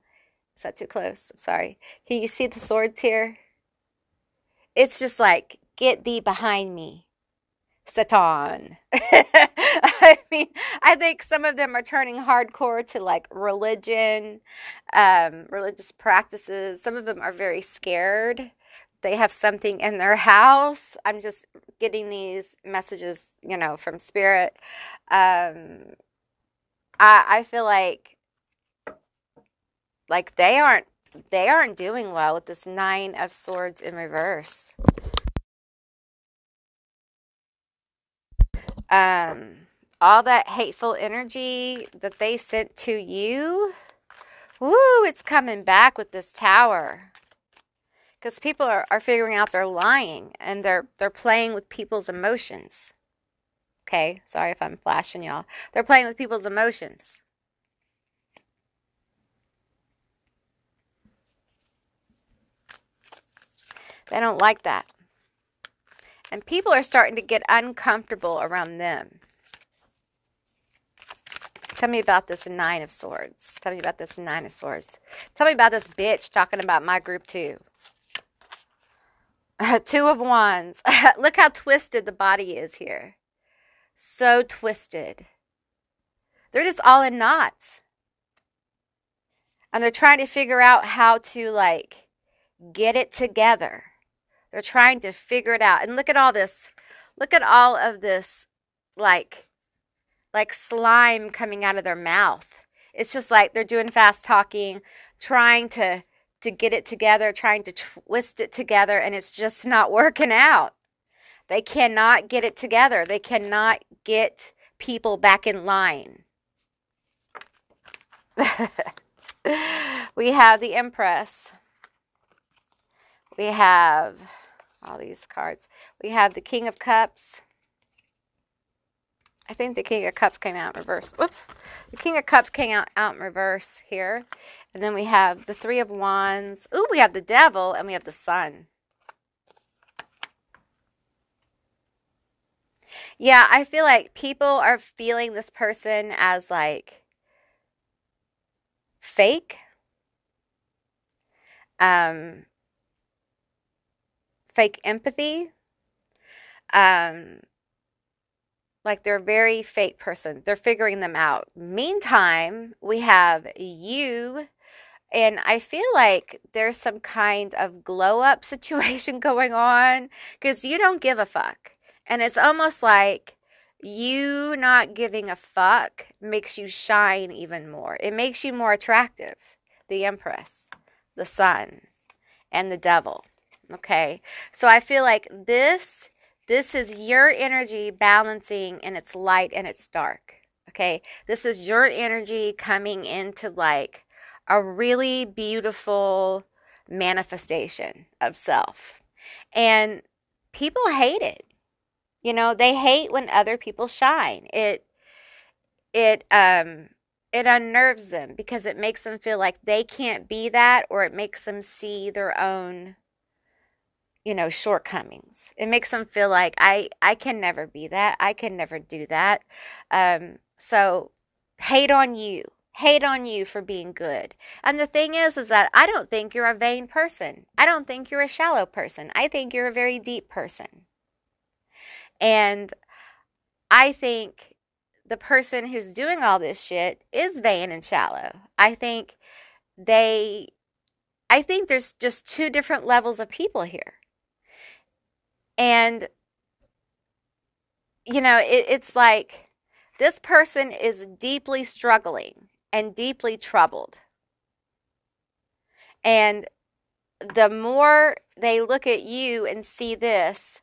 Speaker 1: Is that too close? I'm sorry. Can you see the swords here? It's just like, get thee behind me. Satan. I mean, I think some of them are turning hardcore to like religion, um, religious practices. Some of them are very scared. They have something in their house. I'm just getting these messages, you know, from spirit. Um, I, I feel like, like they aren't, they aren't doing well with this nine of swords in reverse. Um, all that hateful energy that they sent to you, woo, it's coming back with this tower. Because people are, are figuring out they're lying and they're they're playing with people's emotions. Okay, sorry if I'm flashing y'all. They're playing with people's emotions. They don't like that. And people are starting to get uncomfortable around them. Tell me about this Nine of Swords. Tell me about this Nine of Swords. Tell me about this bitch talking about my group two. two of Wands. Look how twisted the body is here. So twisted. They're just all in knots. And they're trying to figure out how to, like, get it together. They're trying to figure it out. And look at all this. Look at all of this like like slime coming out of their mouth. It's just like they're doing fast talking, trying to to get it together, trying to twist it together and it's just not working out. They cannot get it together. They cannot get people back in line. we have the Empress. We have all these cards. We have the King of Cups. I think the King of Cups came out in reverse. Whoops. The King of Cups came out, out in reverse here. And then we have the Three of Wands. Ooh, we have the Devil and we have the Sun. Yeah, I feel like people are feeling this person as like fake. Um fake empathy. Um like they're a very fake person. They're figuring them out. Meantime, we have you and I feel like there's some kind of glow up situation going on because you don't give a fuck. And it's almost like you not giving a fuck makes you shine even more. It makes you more attractive. The Empress, the Sun, and the Devil. Okay. So I feel like this this is your energy balancing and its light and its dark. Okay. This is your energy coming into like a really beautiful manifestation of self. And people hate it. You know, they hate when other people shine. It it um it unnerves them because it makes them feel like they can't be that or it makes them see their own you know shortcomings it makes them feel like i i can never be that i can never do that um so hate on you hate on you for being good. And the thing is, is that I don't think you're a vain person. I don't think you're a shallow person. I think you're a very deep person. And I think the person who's doing all this shit is vain and shallow. I think they, I think there's just two different levels of people here. And, you know, it, it's like this person is deeply struggling and deeply troubled. And the more they look at you and see this,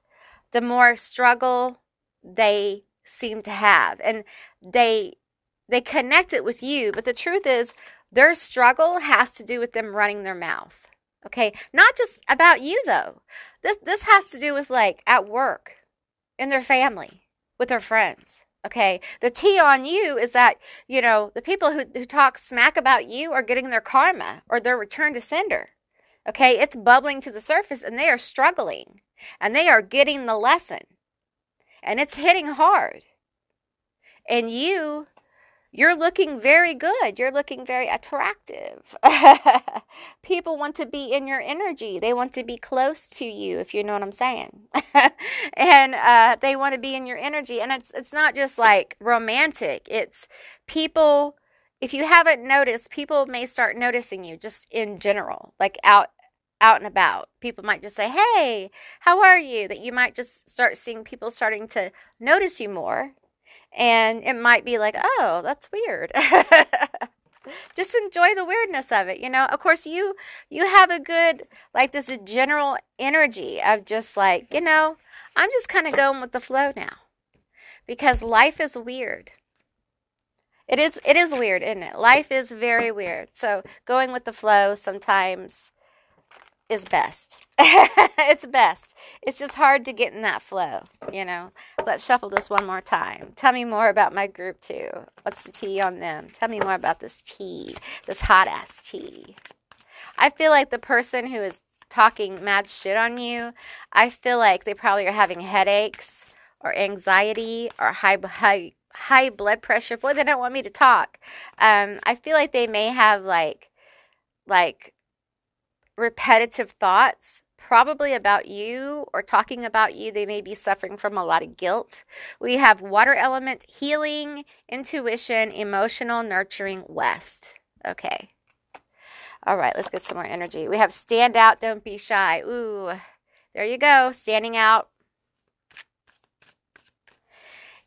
Speaker 1: the more struggle they seem to have. And they they connect it with you, but the truth is their struggle has to do with them running their mouth. Okay? Not just about you though. This this has to do with like at work, in their family, with their friends. Okay. The T on you is that, you know, the people who, who talk smack about you are getting their karma or their return to sender. Okay. It's bubbling to the surface and they are struggling and they are getting the lesson and it's hitting hard. And you you're looking very good. You're looking very attractive. People want to be in your energy. They want to be close to you, if you know what I'm saying. and uh, they want to be in your energy. And it's it's not just like romantic. It's people. If you haven't noticed, people may start noticing you just in general, like out out and about. People might just say, "Hey, how are you?" That you might just start seeing people starting to notice you more and it might be like, oh, that's weird. just enjoy the weirdness of it, you know. Of course, you you have a good like this general energy of just like, you know, I'm just kind of going with the flow now. Because life is weird. It is it is weird, isn't it? Life is very weird. So, going with the flow sometimes is best. it's best. It's just hard to get in that flow, you know. Let's shuffle this one more time. Tell me more about my group two. What's the tea on them? Tell me more about this tea, this hot ass tea. I feel like the person who is talking mad shit on you, I feel like they probably are having headaches or anxiety or high high high blood pressure. Boy, they don't want me to talk. Um, I feel like they may have like like repetitive thoughts, probably about you or talking about you. They may be suffering from a lot of guilt. We have water element, healing, intuition, emotional, nurturing, west. Okay. All right, let's get some more energy. We have stand out, don't be shy. Ooh, there you go, standing out.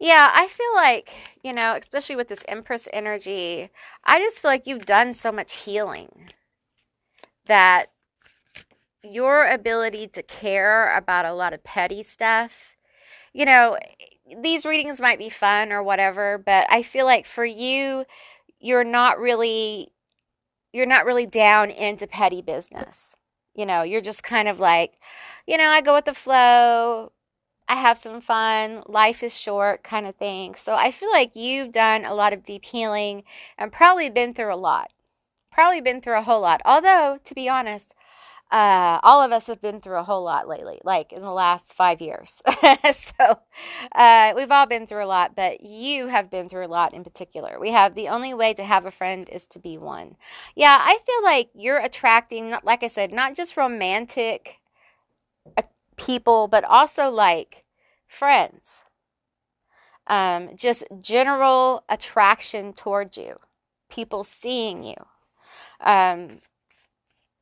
Speaker 1: Yeah, I feel like, you know, especially with this Empress energy, I just feel like you've done so much healing that your ability to care about a lot of petty stuff, you know, these readings might be fun or whatever, but I feel like for you, you're not really you're not really down into petty business. You know, you're just kind of like, you know, I go with the flow. I have some fun. Life is short, kind of thing. So I feel like you've done a lot of deep healing and probably been through a lot. Probably been through a whole lot. Although, to be honest, uh, all of us have been through a whole lot lately, like in the last five years. so uh, we've all been through a lot, but you have been through a lot in particular. We have the only way to have a friend is to be one. Yeah, I feel like you're attracting, like I said, not just romantic uh, people, but also like friends. Um, just general attraction towards you, people seeing you. Um,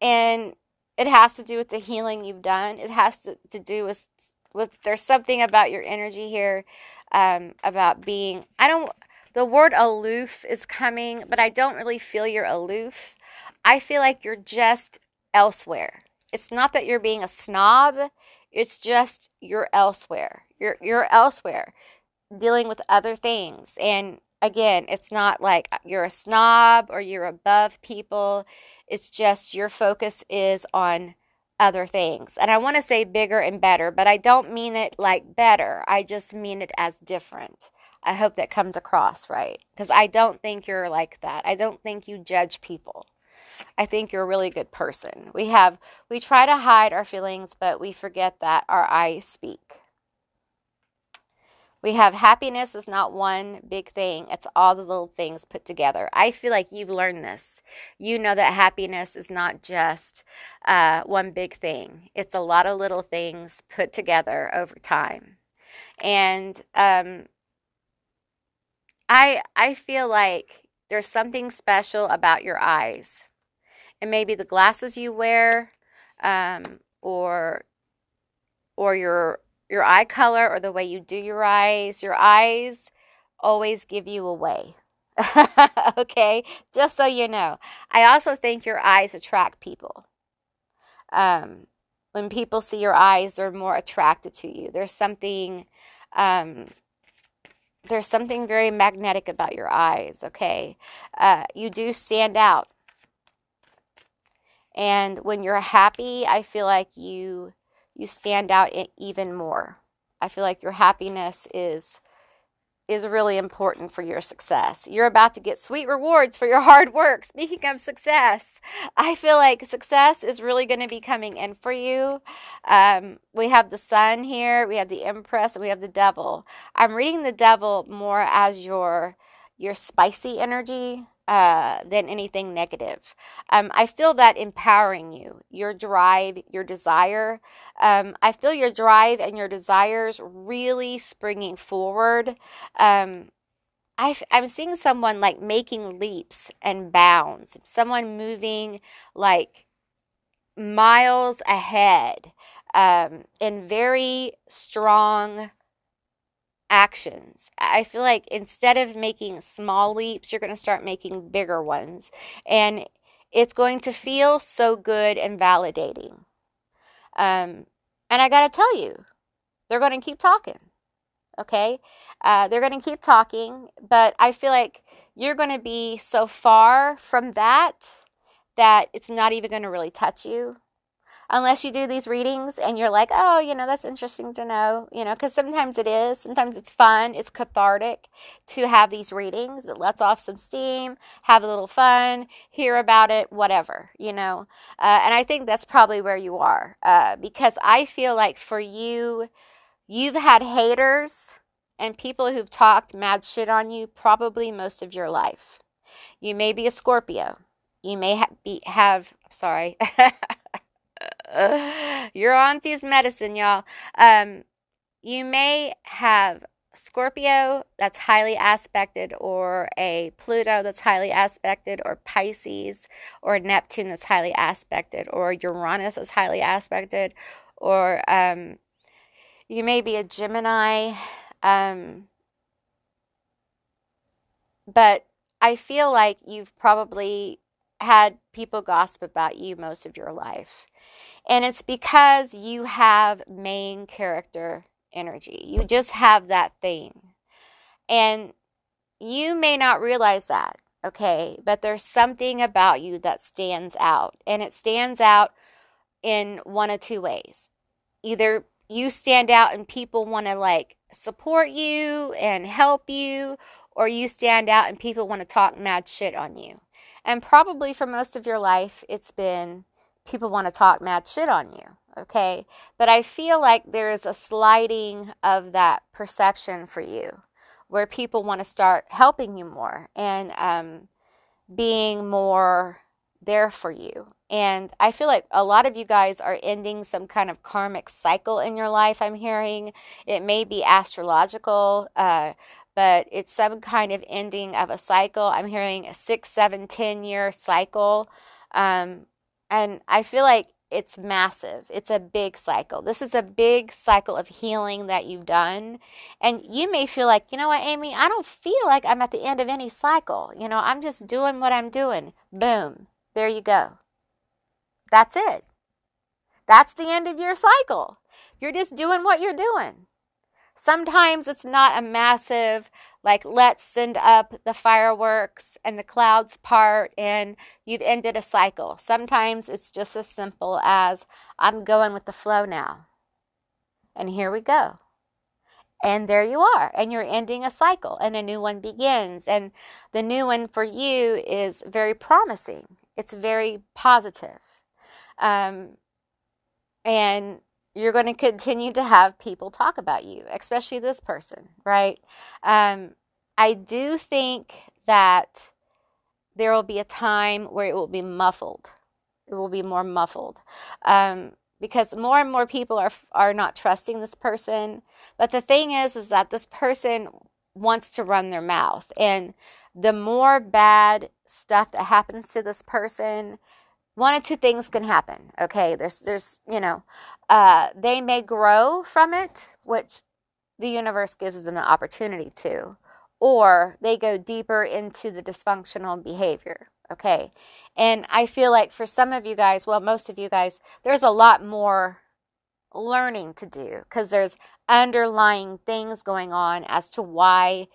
Speaker 1: and it has to do with the healing you've done. It has to, to do with with there's something about your energy here um, about being I don't the word aloof is coming, but I don't really feel you're aloof. I feel like you're just elsewhere. It's not that you're being a snob, it's just you're elsewhere. You're you're elsewhere dealing with other things. And again, it's not like you're a snob or you're above people. It's just your focus is on other things. And I want to say bigger and better, but I don't mean it like better. I just mean it as different. I hope that comes across right because I don't think you're like that. I don't think you judge people. I think you're a really good person. We have we try to hide our feelings, but we forget that our eyes speak. We have happiness is not one big thing, it's all the little things put together. I feel like you've learned this. You know that happiness is not just uh, one big thing, it's a lot of little things put together over time. And um, I, I feel like there's something special about your eyes. And maybe the glasses you wear, um, or or your your eye color or the way you do your eyes. Your eyes always give you away. okay, just so you know. I also think your eyes attract people. Um, when people see your eyes, they're more attracted to you. There's something, um, there's something very magnetic about your eyes. Okay, uh, you do stand out, and when you're happy, I feel like you you stand out even more. I feel like your happiness is is really important for your success. You're about to get sweet rewards for your hard work. Speaking of success, I feel like success is really going to be coming in for you. Um, we have the sun here, we have the empress, and we have the devil. I'm reading the devil more as your your spicy energy uh, than anything negative. Um, I feel that empowering you, your drive, your desire. Um, I feel your drive and your desires really springing forward. Um, i am seeing someone like making leaps and bounds, someone moving like miles ahead um, in very strong actions. I feel like instead of making small leaps, you're going to start making bigger ones. And it's going to feel so good and validating. Um, and I got to tell you, they're going to keep talking. Okay? Uh, they're going to keep talking, but I feel like you're going to be so far from that that it's not even going to really touch you unless you do these readings and you're like, oh, you know, that's interesting to know, you know, because sometimes it is. Sometimes it's fun, it's cathartic to have these readings. It lets off some steam, have a little fun, hear about it, whatever, you know. Uh, and I think that's probably where you are uh, because I feel like for you, you've had haters and people who've talked mad shit on you probably most of your life. You may be a Scorpio. You may ha- be, have, sorry. your auntie's medicine, y'all. Um, you may have Scorpio that's highly aspected, or a Pluto that's highly aspected, or Pisces, or Neptune that's highly aspected, or Uranus is highly aspected, or um, you may be a Gemini. Um, but I feel like you've probably had people gossip about you most of your life. And it's because you have main character energy. You just have that thing. And you may not realize that, okay? But there's something about you that stands out. And it stands out in one of two ways. Either you stand out and people want to like support you and help you, or you stand out and people want to talk mad shit on you. And probably for most of your life, it's been people want to talk mad shit on you. Okay. But I feel like there is a sliding of that perception for you where people want to start helping you more and um, being more there for you. And I feel like a lot of you guys are ending some kind of karmic cycle in your life. I'm hearing it may be astrological, uh, but it's some kind of ending of a cycle. I'm hearing a six, seven, ten year cycle. Um, and I feel like it's massive. It's a big cycle. This is a big cycle of healing that you've done. And you may feel like, you know what, Amy, I don't feel like I'm at the end of any cycle. You know, I'm just doing what I'm doing. Boom. There you go. That's it. That's the end of your cycle. You're just doing what you're doing. Sometimes it's not a massive, like, let's send up the fireworks and the clouds part and you've ended a cycle. Sometimes it's just as simple as, I'm going with the flow now. And here we go. And there you are. And you're ending a cycle and a new one begins. And the new one for you is very promising, it's very positive. Um, and you're going to continue to have people talk about you, especially this person, right? Um, I do think that there will be a time where it will be muffled. It will be more muffled. Um, because more and more people are are not trusting this person. But the thing is is that this person wants to run their mouth and the more bad stuff that happens to this person, one of two things can happen. Okay, there's there's you know, uh, they may grow from it, which the universe gives them an opportunity to, or they go deeper into the dysfunctional behavior. Okay, and I feel like for some of you guys, well, most of you guys, there's a lot more learning to do because there's underlying things going on as to why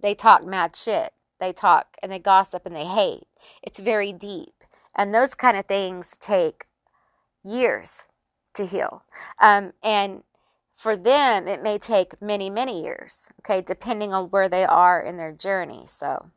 Speaker 1: they talk mad shit. They talk and they gossip and they hate. It's very deep. And those kind of things take years to heal. Um, and for them, it may take many, many years, okay, depending on where they are in their journey. So,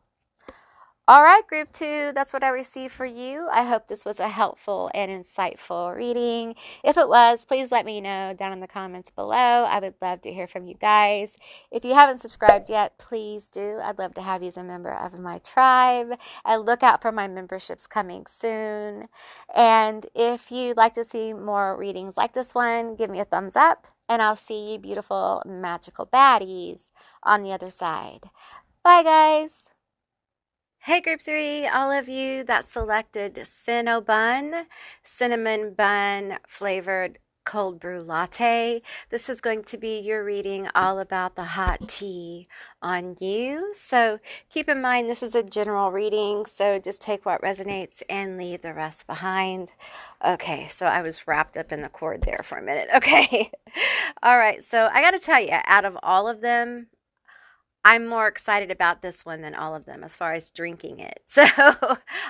Speaker 1: all right, group two, that's what I received for you. I hope this was a helpful and insightful reading. If it was, please let me know down in the comments below. I would love to hear from you guys. If you haven't subscribed yet, please do. I'd love to have you as a member of my tribe. And look out for my memberships coming soon. And if you'd like to see more readings like this one, give me a thumbs up. And I'll see you, beautiful, magical baddies, on the other side. Bye, guys. Hey, group three, all of you that selected Cinnabon, cinnamon bun flavored cold brew latte. This is going to be your reading all about the hot tea on you. So keep in mind, this is a general reading, so just take what resonates and leave the rest behind. Okay, so I was wrapped up in the cord there for a minute. Okay, all right, so I got to tell you, out of all of them, I'm more excited about this one than all of them as far as drinking it. So,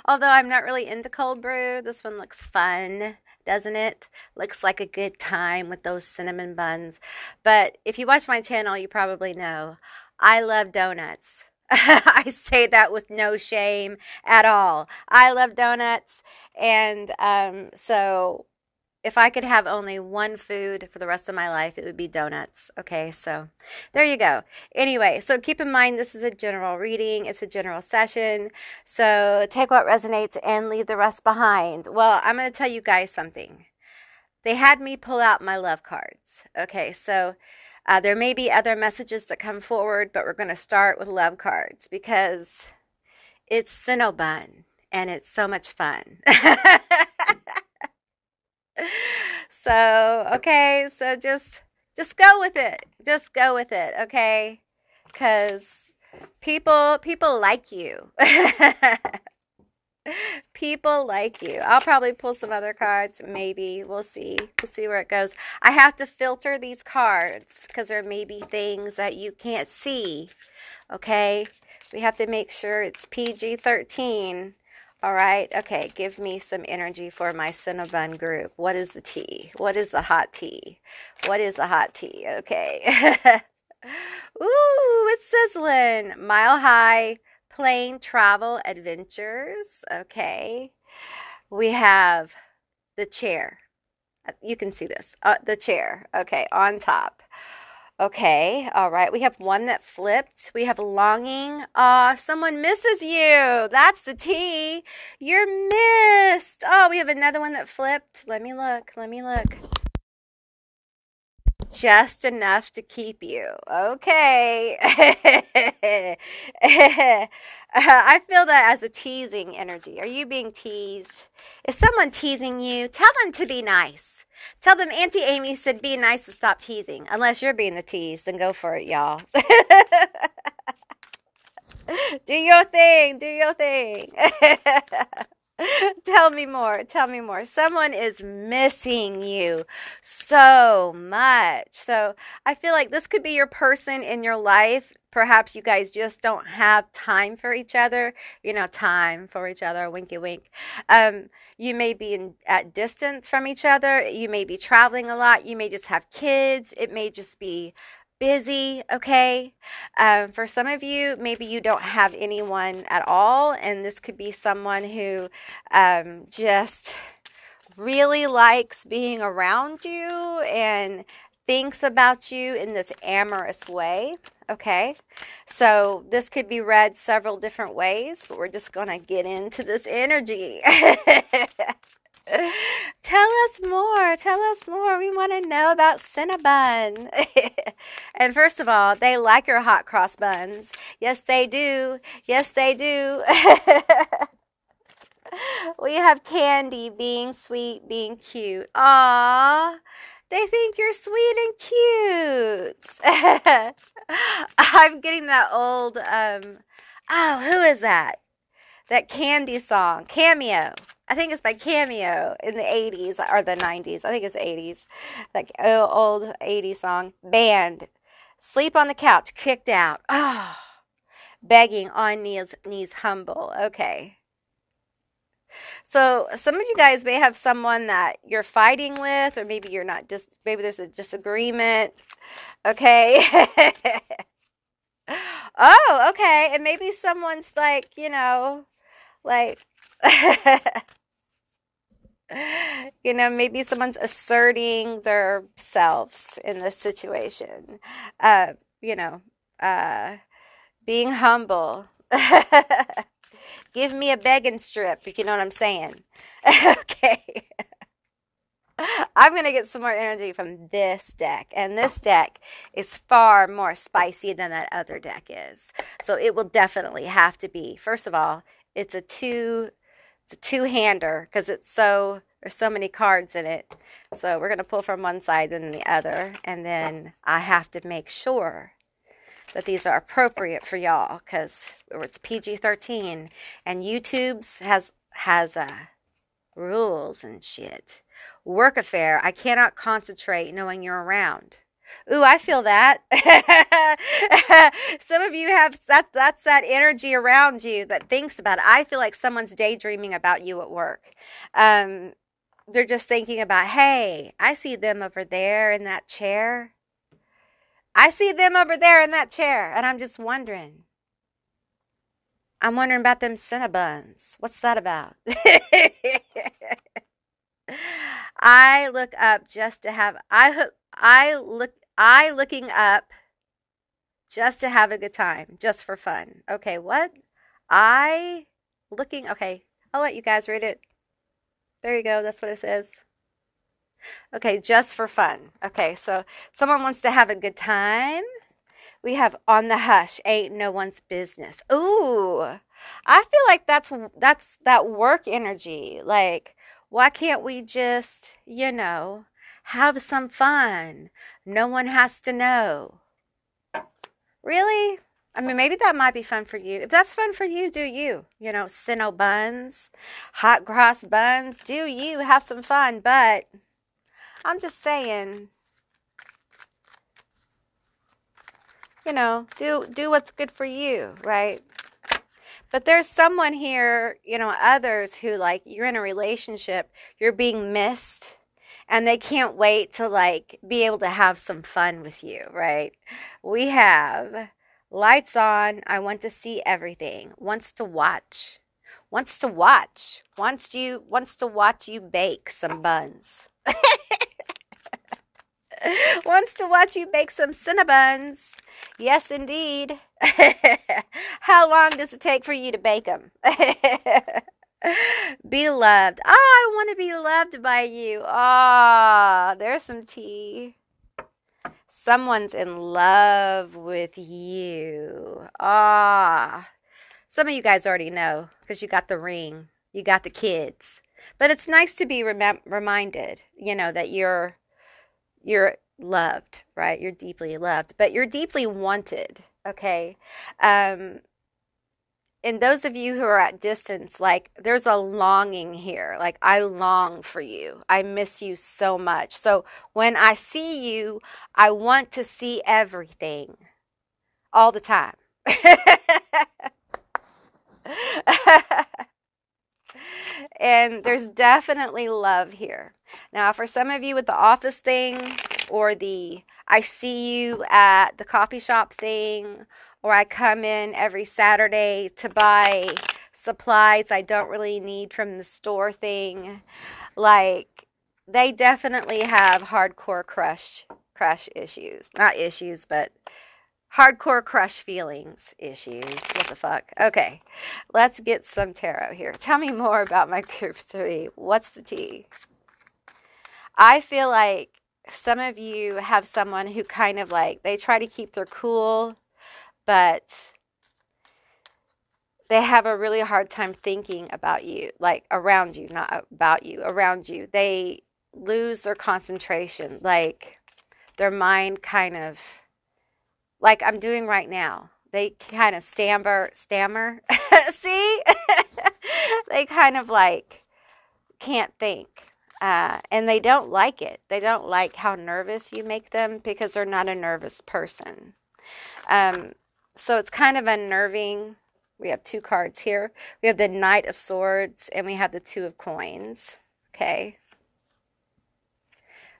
Speaker 1: although I'm not really into cold brew, this one looks fun, doesn't it? Looks like a good time with those cinnamon buns. But if you watch my channel, you probably know I love donuts. I say that with no shame at all. I love donuts. And um, so if I could have only one food for the rest of my life, it would be donuts. Okay, so there you go. Anyway, so keep in mind this is a general reading, it's a general session. So take what resonates and leave the rest behind. Well, I'm going to tell you guys something. They had me pull out my love cards. Okay, so uh, there may be other messages that come forward, but we're going to start with love cards because it's Cinnabon and it's so much fun. so, okay, so just just go with it. Just go with it, okay? Cuz people people like you. people like you. I'll probably pull some other cards, maybe. We'll see. We'll see where it goes. I have to filter these cards cuz there may be things that you can't see. Okay? We have to make sure it's PG-13 all right. Okay. Give me some energy for my Cinnabon group. What is the tea? What is the hot tea? What is the hot tea? Okay. Ooh, it's sizzling. Mile high plane travel adventures. Okay. We have the chair. You can see this. Uh, the chair. Okay, on top. Okay, all right. We have one that flipped. We have longing. Ah, oh, someone misses you. That's the T. You're missed. Oh, we have another one that flipped. Let me look. Let me look just enough to keep you. Okay. I feel that as a teasing energy. Are you being teased? Is someone teasing you? Tell them to be nice. Tell them Auntie Amy said be nice and stop teasing. Unless you're being the tease, then go for it, y'all. do your thing. Do your thing. Tell me more. Tell me more. Someone is missing you so much. So I feel like this could be your person in your life. Perhaps you guys just don't have time for each other. You know, time for each other. Winky wink. Um, you may be in, at distance from each other. You may be traveling a lot. You may just have kids. It may just be busy, okay? Um, for some of you, maybe you don't have anyone at all, and this could be someone who um, just really likes being around you and thinks about you in this amorous way. Okay, so this could be read several different ways, but we're just going to get into this energy. Tell us more. Tell us more. We want to know about Cinnabon. and first of all, they like your hot cross buns. Yes, they do. Yes, they do. we have Candy being sweet, being cute. Aww. They think you're sweet and cute. I'm getting that old, um, oh, who is that? That Candy song, Cameo. I think it's by Cameo in the 80s or the 90s. I think it's 80s. Like old 80s song. Band. Sleep on the couch, kicked out. Oh. Begging on knees, knees humble. Okay. So some of you guys may have someone that you're fighting with, or maybe you're not just, maybe there's a disagreement. Okay. oh, okay. And maybe someone's like, you know, like you know, maybe someone's asserting themselves in this situation. Uh, you know, uh, being humble. Give me a begging strip, if you know what I'm saying. okay. I'm going to get some more energy from this deck. And this deck is far more spicy than that other deck is. So it will definitely have to be, first of all, it's a two it's a two-hander because it's so there's so many cards in it. So we're going to pull from one side and then the other. And then I have to make sure that these are appropriate for y'all because it's PG-13 and YouTube's has has uh, rules and shit. Work affair. I cannot concentrate knowing you're around. Ooh, I feel that. Some of you have that that's that energy around you that thinks about it. I feel like someone's daydreaming about you at work. Um, they're just thinking about, hey, I see them over there in that chair. I see them over there in that chair, and I'm just wondering. I'm wondering about them Cinnabons. What's that about? I look up just to have I I look I looking up just to have a good time, just for fun. Okay, what? I looking okay, I'll let you guys read it. There you go, that's what it says. Okay, just for fun. Okay, so someone wants to have a good time. We have on the hush, ain't no one's business. Ooh. I feel like that's that's that work energy. Like why can't we just, you know, have some fun? No one has to know. Really? I mean, maybe that might be fun for you. If that's fun for you, do you? You know, Cinno buns, hot cross buns, do you have some fun? But I'm just saying, you know, do do what's good for you, right? But there's someone here, you know, others who like you're in a relationship, you're being missed and they can't wait to like be able to have some fun with you, right? We have lights on, I want to see everything, wants to watch. wants to watch, wants you wants to watch you bake some buns. wants to watch you bake some cinnabuns. Yes, indeed. How long does it take for you to bake them? be loved. Oh, I want to be loved by you. Ah, oh, there's some tea. Someone's in love with you. Ah. Some of you guys already know because you got the ring, you got the kids. But it's nice to be rem- reminded, you know, that you're you're loved, right? You're deeply loved, but you're deeply wanted, okay? Um and those of you who are at distance, like there's a longing here. Like I long for you. I miss you so much. So when I see you, I want to see everything all the time. and there's definitely love here. Now, for some of you with the office thing or the I see you at the coffee shop thing or I come in every Saturday to buy supplies I don't really need from the store thing, like they definitely have hardcore crush crush issues. Not issues, but hardcore crush feelings issues. What the fuck? Okay, let's get some tarot here. Tell me more about my group three. What's the tea? I feel like some of you have someone who kind of like they try to keep their cool, but they have a really hard time thinking about you, like around you, not about you, around you. They lose their concentration, like their mind kind of like I'm doing right now. They kind of stammer, stammer. See? they kind of like can't think. Uh, and they don't like it. They don't like how nervous you make them because they're not a nervous person. Um, so it's kind of unnerving. We have two cards here. We have the Knight of Swords and we have the Two of Coins. Okay.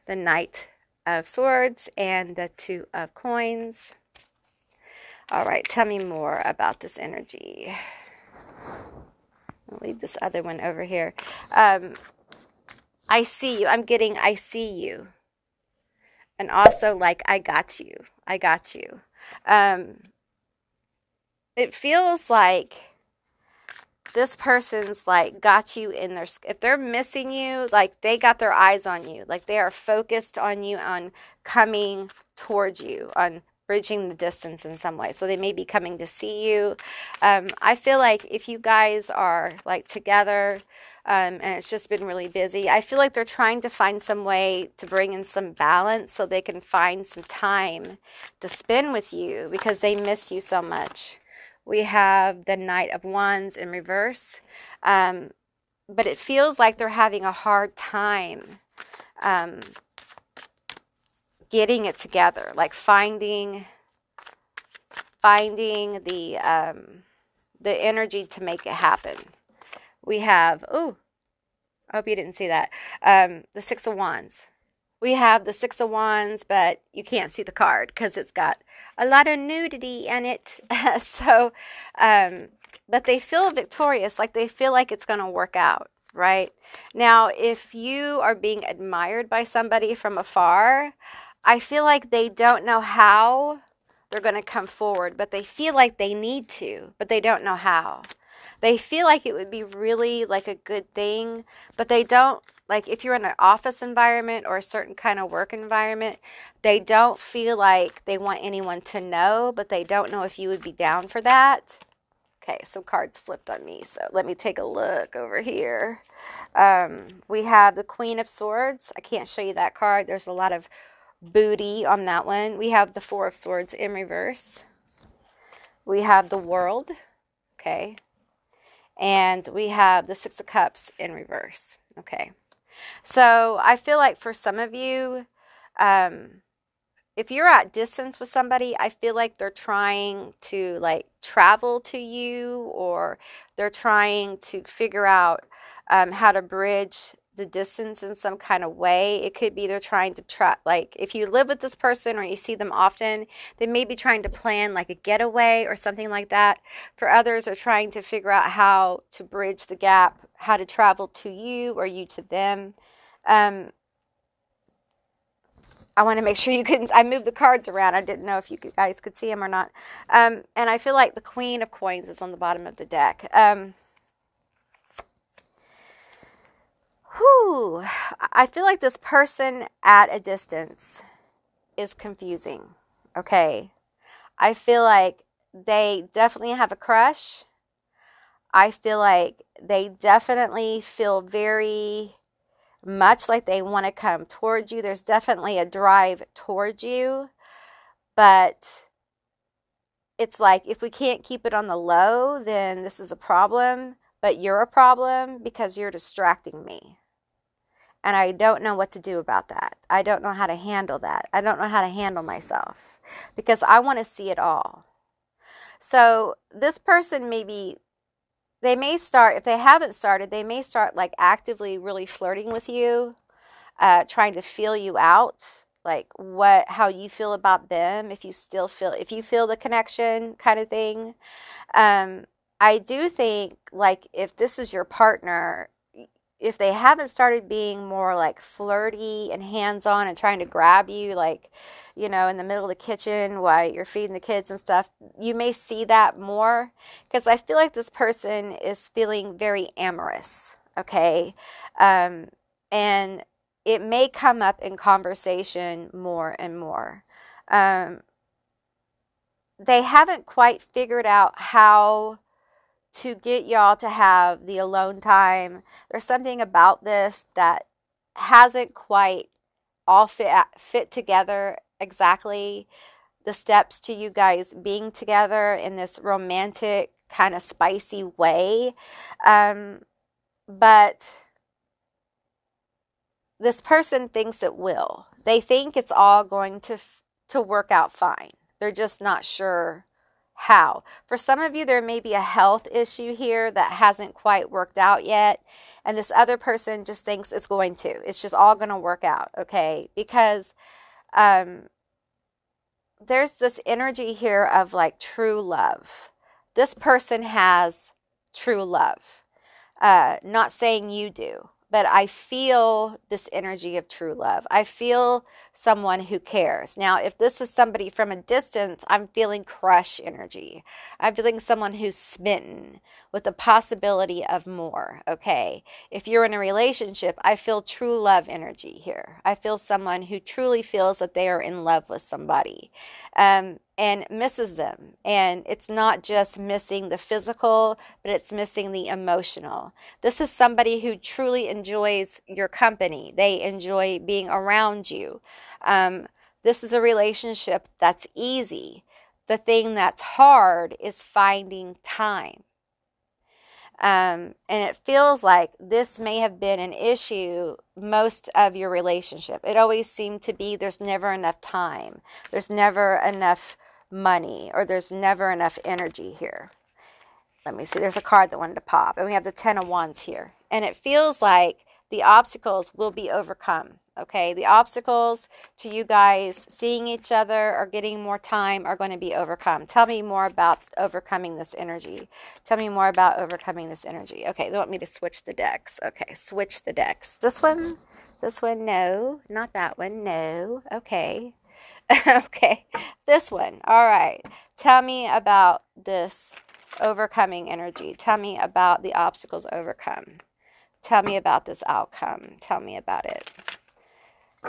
Speaker 1: The Knight of Swords and the Two of Coins. All right, tell me more about this energy. I'll leave this other one over here. Um, I see you. I'm getting I see you. And also like I got you. I got you. Um, it feels like this person's like got you in their if they're missing you like they got their eyes on you like they are focused on you on coming towards you on bridging the distance in some way. So they may be coming to see you. Um, I feel like if you guys are like together um, and it's just been really busy, I feel like they're trying to find some way to bring in some balance so they can find some time to spend with you because they miss you so much. We have the Knight of Wands in reverse, um, but it feels like they're having a hard time. Getting it together, like finding finding the um, the energy to make it happen. We have oh, I hope you didn't see that. Um, the Six of Wands. We have the Six of Wands, but you can't see the card because it's got a lot of nudity in it. so, um, but they feel victorious, like they feel like it's going to work out right? Now, if you are being admired by somebody from afar, I feel like they don't know how they're going to come forward, but they feel like they need to, but they don't know how. They feel like it would be really like a good thing, but they don't like if you're in an office environment or a certain kind of work environment, they don't feel like they want anyone to know, but they don't know if you would be down for that. Okay, some cards flipped on me, so let me take a look over here. Um, we have the Queen of Swords. I can't show you that card. There's a lot of booty on that one. We have the Four of Swords in reverse. We have the World, okay. And we have the Six of Cups in reverse, okay. So I feel like for some of you, um, if you're at distance with somebody, I feel like they're trying to like travel to you or they're trying to figure out um, how to bridge the distance in some kind of way. It could be they're trying to try, like, if you live with this person or you see them often, they may be trying to plan like a getaway or something like that. For others, are trying to figure out how to bridge the gap, how to travel to you or you to them. Um, I want to make sure you couldn't. I moved the cards around. I didn't know if you guys could see them or not. Um, and I feel like the Queen of Coins is on the bottom of the deck. Um, whew, I feel like this person at a distance is confusing. Okay. I feel like they definitely have a crush. I feel like they definitely feel very much like they want to come towards you. There's definitely a drive towards you, but it's like if we can't keep it on the low, then this is a problem, but you're a problem because you're distracting me. And I don't know what to do about that. I don't know how to handle that. I don't know how to handle myself because I want to see it all. So, this person maybe they may start if they haven't started they may start like actively really flirting with you uh, trying to feel you out like what how you feel about them if you still feel if you feel the connection kind of thing um, i do think like if this is your partner if they haven't started being more like flirty and hands on and trying to grab you, like, you know, in the middle of the kitchen while you're feeding the kids and stuff, you may see that more because I feel like this person is feeling very amorous, okay? Um, and it may come up in conversation more and more. Um, they haven't quite figured out how to get y'all to have the alone time. There's something about this that hasn't quite all fit fit together exactly the steps to you guys being together in this romantic kind of spicy way. Um, but this person thinks it will. They think it's all going to to work out fine. They're just not sure how. For some of you, there may be a health issue here that hasn't quite worked out yet. And this other person just thinks it's going to. It's just all going to work out, okay? Because um, there's this energy here of like true love. This person has true love. Uh, not saying you do, but I feel this energy of true love. I feel someone who cares. Now, if this is somebody from a distance, I'm feeling crush energy. I'm feeling someone who's smitten with the possibility of more. Okay. If you're in a relationship, I feel true love energy here. I feel someone who truly feels that they are in love with somebody. Um, and misses them. And it's not just missing the physical, but it's missing the emotional. This is somebody who truly enjoys your company, they enjoy being around you. Um, this is a relationship that's easy. The thing that's hard is finding time. Um, and it feels like this may have been an issue most of your relationship. It always seemed to be there's never enough time, there's never enough money or there's never enough energy here. Let me see. There's a card that wanted to pop, and we have the Ten of Wands here. And it feels like the obstacles will be overcome. Okay, the obstacles to you guys seeing each other or getting more time are going to be overcome. Tell me more about overcoming this energy. Tell me more about overcoming this energy. Okay, they want me to switch the decks. Okay, switch the decks. This one, this one, no, not that one, no. Okay, okay, this one. All right. Tell me about this overcoming energy. Tell me about the obstacles overcome. Tell me about this outcome. Tell me about it.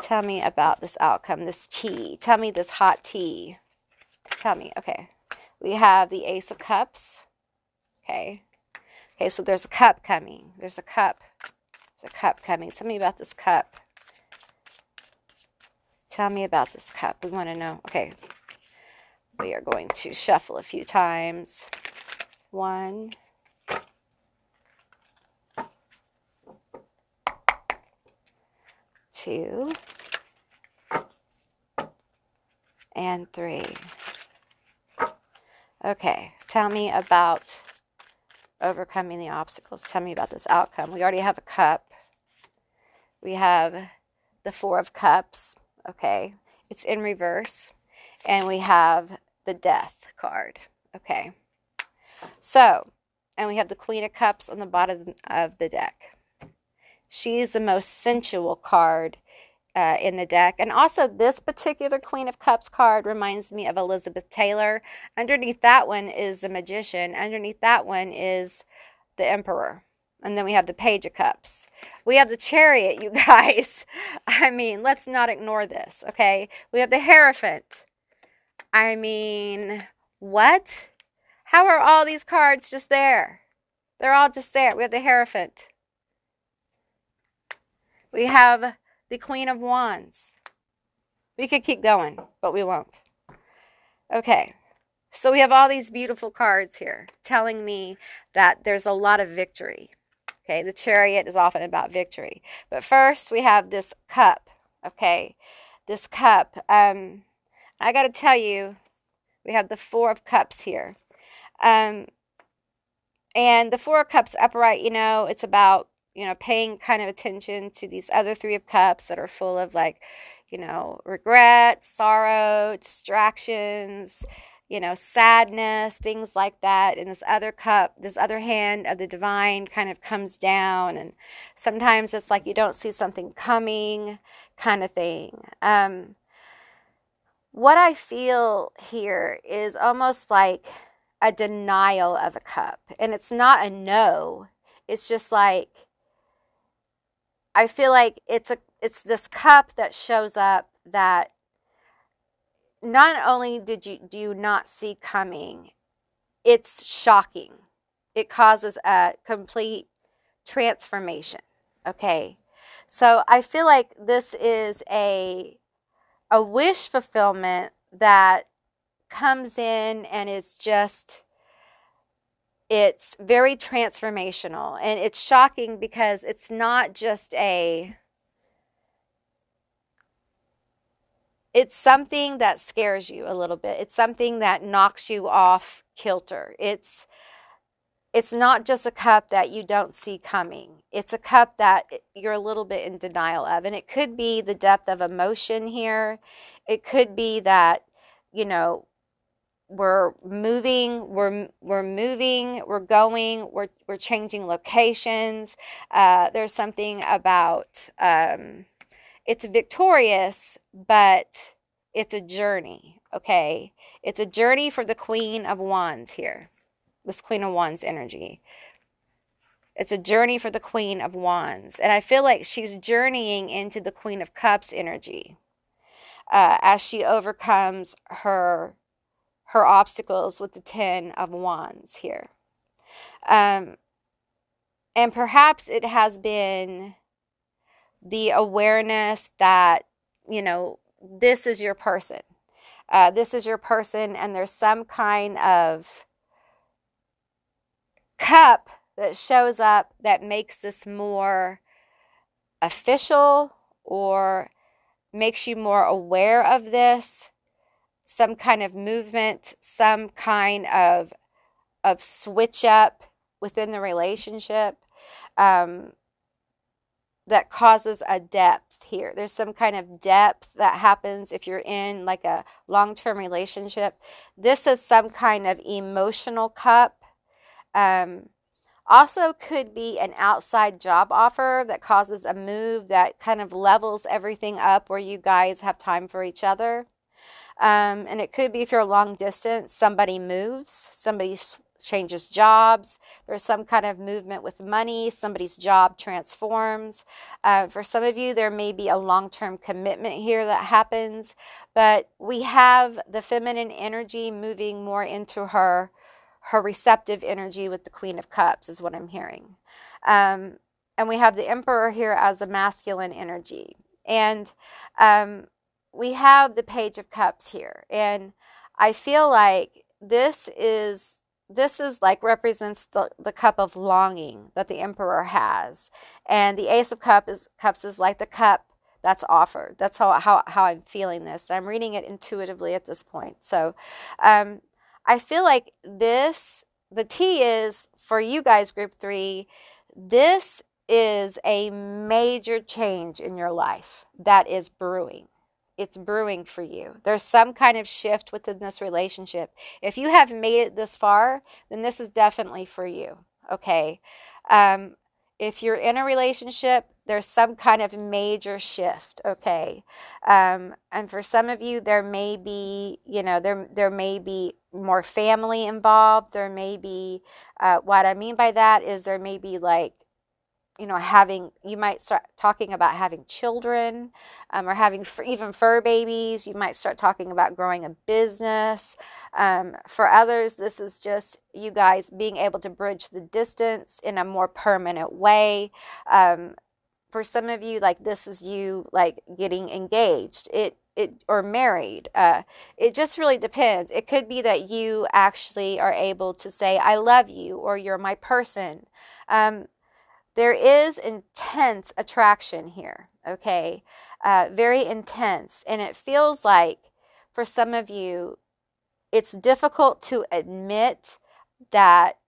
Speaker 1: Tell me about this outcome, this tea. Tell me this hot tea. Tell me. Okay. We have the Ace of Cups. Okay. Okay, so there's a cup coming. There's a cup. There's a cup coming. Tell me about this cup. Tell me about this cup. We want to know. Okay. We are going to shuffle a few times. One. Two. And three. Okay. Tell me about overcoming the obstacles. Tell me about this outcome. We already have a cup. we have the Four of Cups. Okay, it's in reverse. And we have the Death card. Okay, so, and we have the Queen of Cups on the bottom of the deck. She's the most sensual card uh, in the deck. And also, this particular Queen of Cups card reminds me of Elizabeth Taylor. Underneath that one is the Magician. Underneath that one is the Emperor. And then we have the Page of Cups. We have the Chariot, you guys. I mean, let's not ignore this, okay? We have the Hierophant. I mean, what? How are all these cards just there? They're all just there. We have the Hierophant. We have the Queen of Wands. We could keep going, but we won't. Okay, so we have all these beautiful cards here telling me that there's a lot of victory. Okay, the chariot is often about victory. But first, we have this cup. Okay, this cup. Um, I got to tell you, we have the Four of Cups here. Um, and the Four of Cups upright, you know, it's about you know, paying kind of attention to these other three of cups that are full of like, you know, regret, sorrow, distractions, you know, sadness, things like that. And this other cup, this other hand of the divine kind of comes down. And sometimes it's like you don't see something coming, kind of thing. Um, what I feel here is almost like a denial of a cup. And it's not a no, it's just like, I feel like it's a it's this cup that shows up that not only did you do you not see coming, it's shocking. It causes a complete transformation. Okay. So I feel like this is a a wish fulfillment that comes in and is just it's very transformational and it's shocking because it's not just a it's something that scares you a little bit. It's something that knocks you off kilter. It's it's not just a cup that you don't see coming. It's a cup that you're a little bit in denial of. And it could be the depth of emotion here. It could be that you know we're moving we're we're moving we're going we're we're changing locations. Uh, there's something about um, it's victorious but it's a journey okay it's a journey for the queen of wands here this queen of wands energy it's a journey for the queen of wands and i feel like she's journeying into the queen of cups energy uh, as she overcomes her her obstacles with the Ten of Wands here. Um, and perhaps it has been the awareness that, you know, this is your person. Uh, this is your person, and there's some kind of cup that shows up that makes this more official or makes you more aware of this some kind of movement, some kind of of switch up within the relationship um, that causes a depth here. There's some kind of depth that happens if you're in like a long term relationship. This is some kind of emotional cup. Um, also, could be an outside job offer that causes a move that kind of levels everything up where you guys have time for each other. Um, and it could be if you're long distance, somebody moves, somebody changes jobs, there's some kind of movement with money, somebody's job transforms. Uh, for some of you, there may be a long term commitment here that happens, but we have the feminine energy moving more into her. Her receptive energy with the Queen of Cups is what I'm hearing. Um, and we have the Emperor here as a masculine energy. And um, we have the page of cups here and i feel like this is this is like represents the, the cup of longing that the emperor has. And the ace of cup is cups is like the cup that's offered. That's how, how, how i'm feeling this i'm reading it intuitively at this point. So um, i feel like this the tea is for you guys group three this is a major change in your life that is brewing. It's brewing for you. There's some kind of shift within this relationship. If you have made it this far, then this is definitely for you. Okay. Um, if you're in a relationship, there's some kind of major shift. Okay. Um, and for some of you, there may be, you know, there, there may be more family involved. There may be, uh, what I mean by that is there may be like you know, having, you might start talking about having children um, or having even fur babies. You might start talking about growing a business. Um, for others, this is just you guys being able to bridge the distance in a more permanent way. Um, for some of you, like this is you like getting engaged. It it or married. Uh, it just really depends. It could be that you actually are able to say, "I love you," or "You're my person." Um, there is intense attraction here, okay? Uh, very intense. And it feels like for some of you, it's difficult to admit that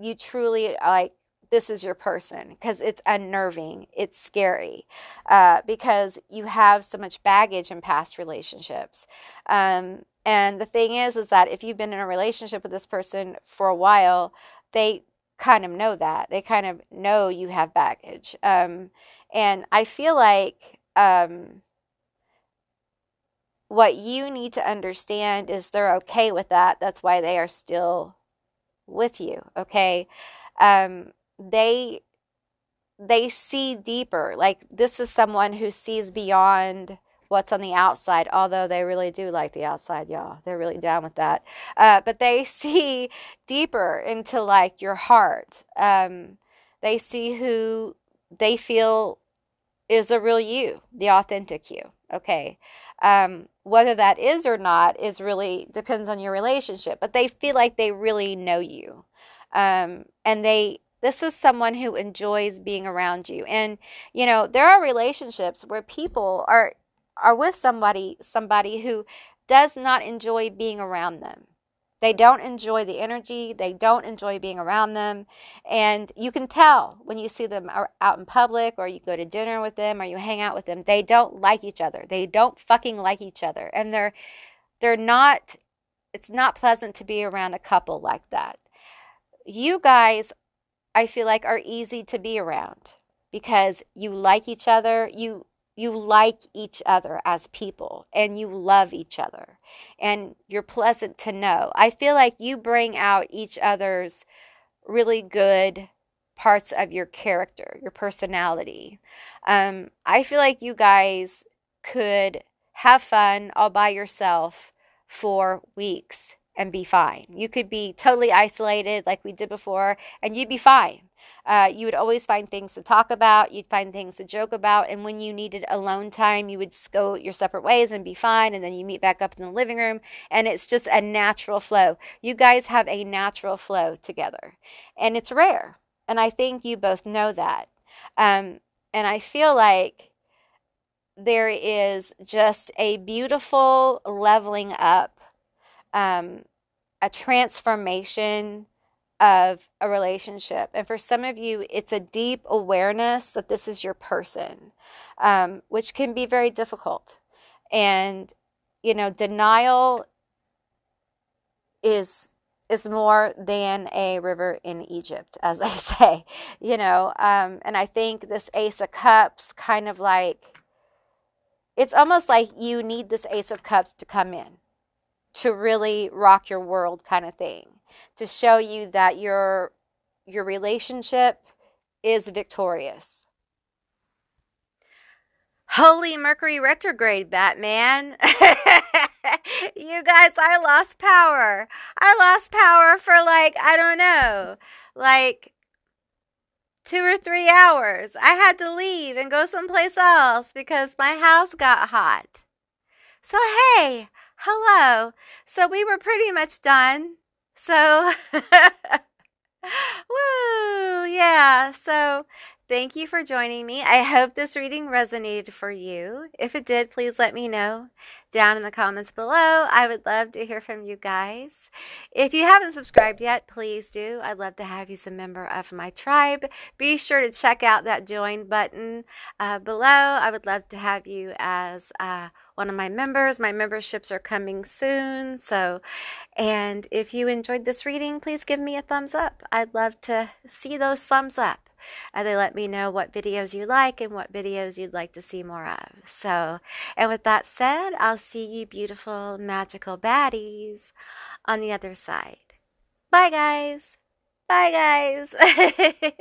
Speaker 1: you truly like this is your person because it's unnerving it's scary uh, because you have so much baggage in past relationships um, and the thing is is that if you've been in a relationship with this person for a while they kind of know that. They kind of know you have baggage. Um, and I feel like um, what you need to understand is they're okay with that. That's why they are still with you. Okay. Um, they they see deeper like this is someone who sees beyond what's on the outside, although they really do like the outside, y'all. They're really down with that. Uh, but they see deeper into like your heart. Um, they see who they feel is a real you, the authentic you. Okay. Um, whether that is or not is really depends on your relationship, but they feel like they really know you. Um, and they this is someone who enjoys being around you. And, you know, there are relationships where people are are with somebody somebody who does not enjoy being around them. They don't enjoy the energy, they don't enjoy being around them, and you can tell when you see them out in public or you go to dinner with them or you hang out with them, they don't like each other. They don't fucking like each other. And they're they're not it's not pleasant to be around a couple like that. You guys I feel like are easy to be around because you like each other, you you like each other as people and you love each other and you're pleasant to know. I feel like you bring out each other's really good parts of your character, your personality. Um, I feel like you guys could have fun all by yourself for weeks and be fine. You could be totally isolated like we did before and you'd be fine. Uh, you would always find things to talk about. You'd find things to joke about. And when you needed alone time, you would just go your separate ways and be fine. And then you meet back up in the living room. And it's just a natural flow. You guys have a natural flow together. And it's rare. And I think you both know that. Um, and I feel like there is just a beautiful leveling up, um, a transformation of a relationship. And for some of you, it's a deep awareness that this is your person, um, which can be very difficult. And, you know, denial is is more than a river in Egypt, as I say, you know. Um, and I think this Ace of Cups kind of like, it's almost like you need this Ace of Cups to come in to really rock your world, kind of thing to show you that your your relationship is victorious. Holy Mercury retrograde, Batman. you guys, I lost power. I lost power for like, I don't know, like two or three hours. I had to leave and go someplace else because my house got hot. So, hey, hello. So, we were pretty much done. So, woo, yeah. So, thank you for joining me. I hope this reading resonated for you. If it did, please let me know down in the comments below. I would love to hear from you guys. If you haven't subscribed yet, please do. I'd love to have you as a member of my tribe. Be sure to check out that join button uh, below. I would love to have you as uh, one of my members. My memberships are coming soon. So, and if you enjoyed this reading, please give me a thumbs up. I'd love to see those thumbs up. Uh, they let me know what videos you like and what videos you'd like to see more of. So, and with that said, I'll see you beautiful, magical baddies on the other side. Bye, guys. Bye, guys.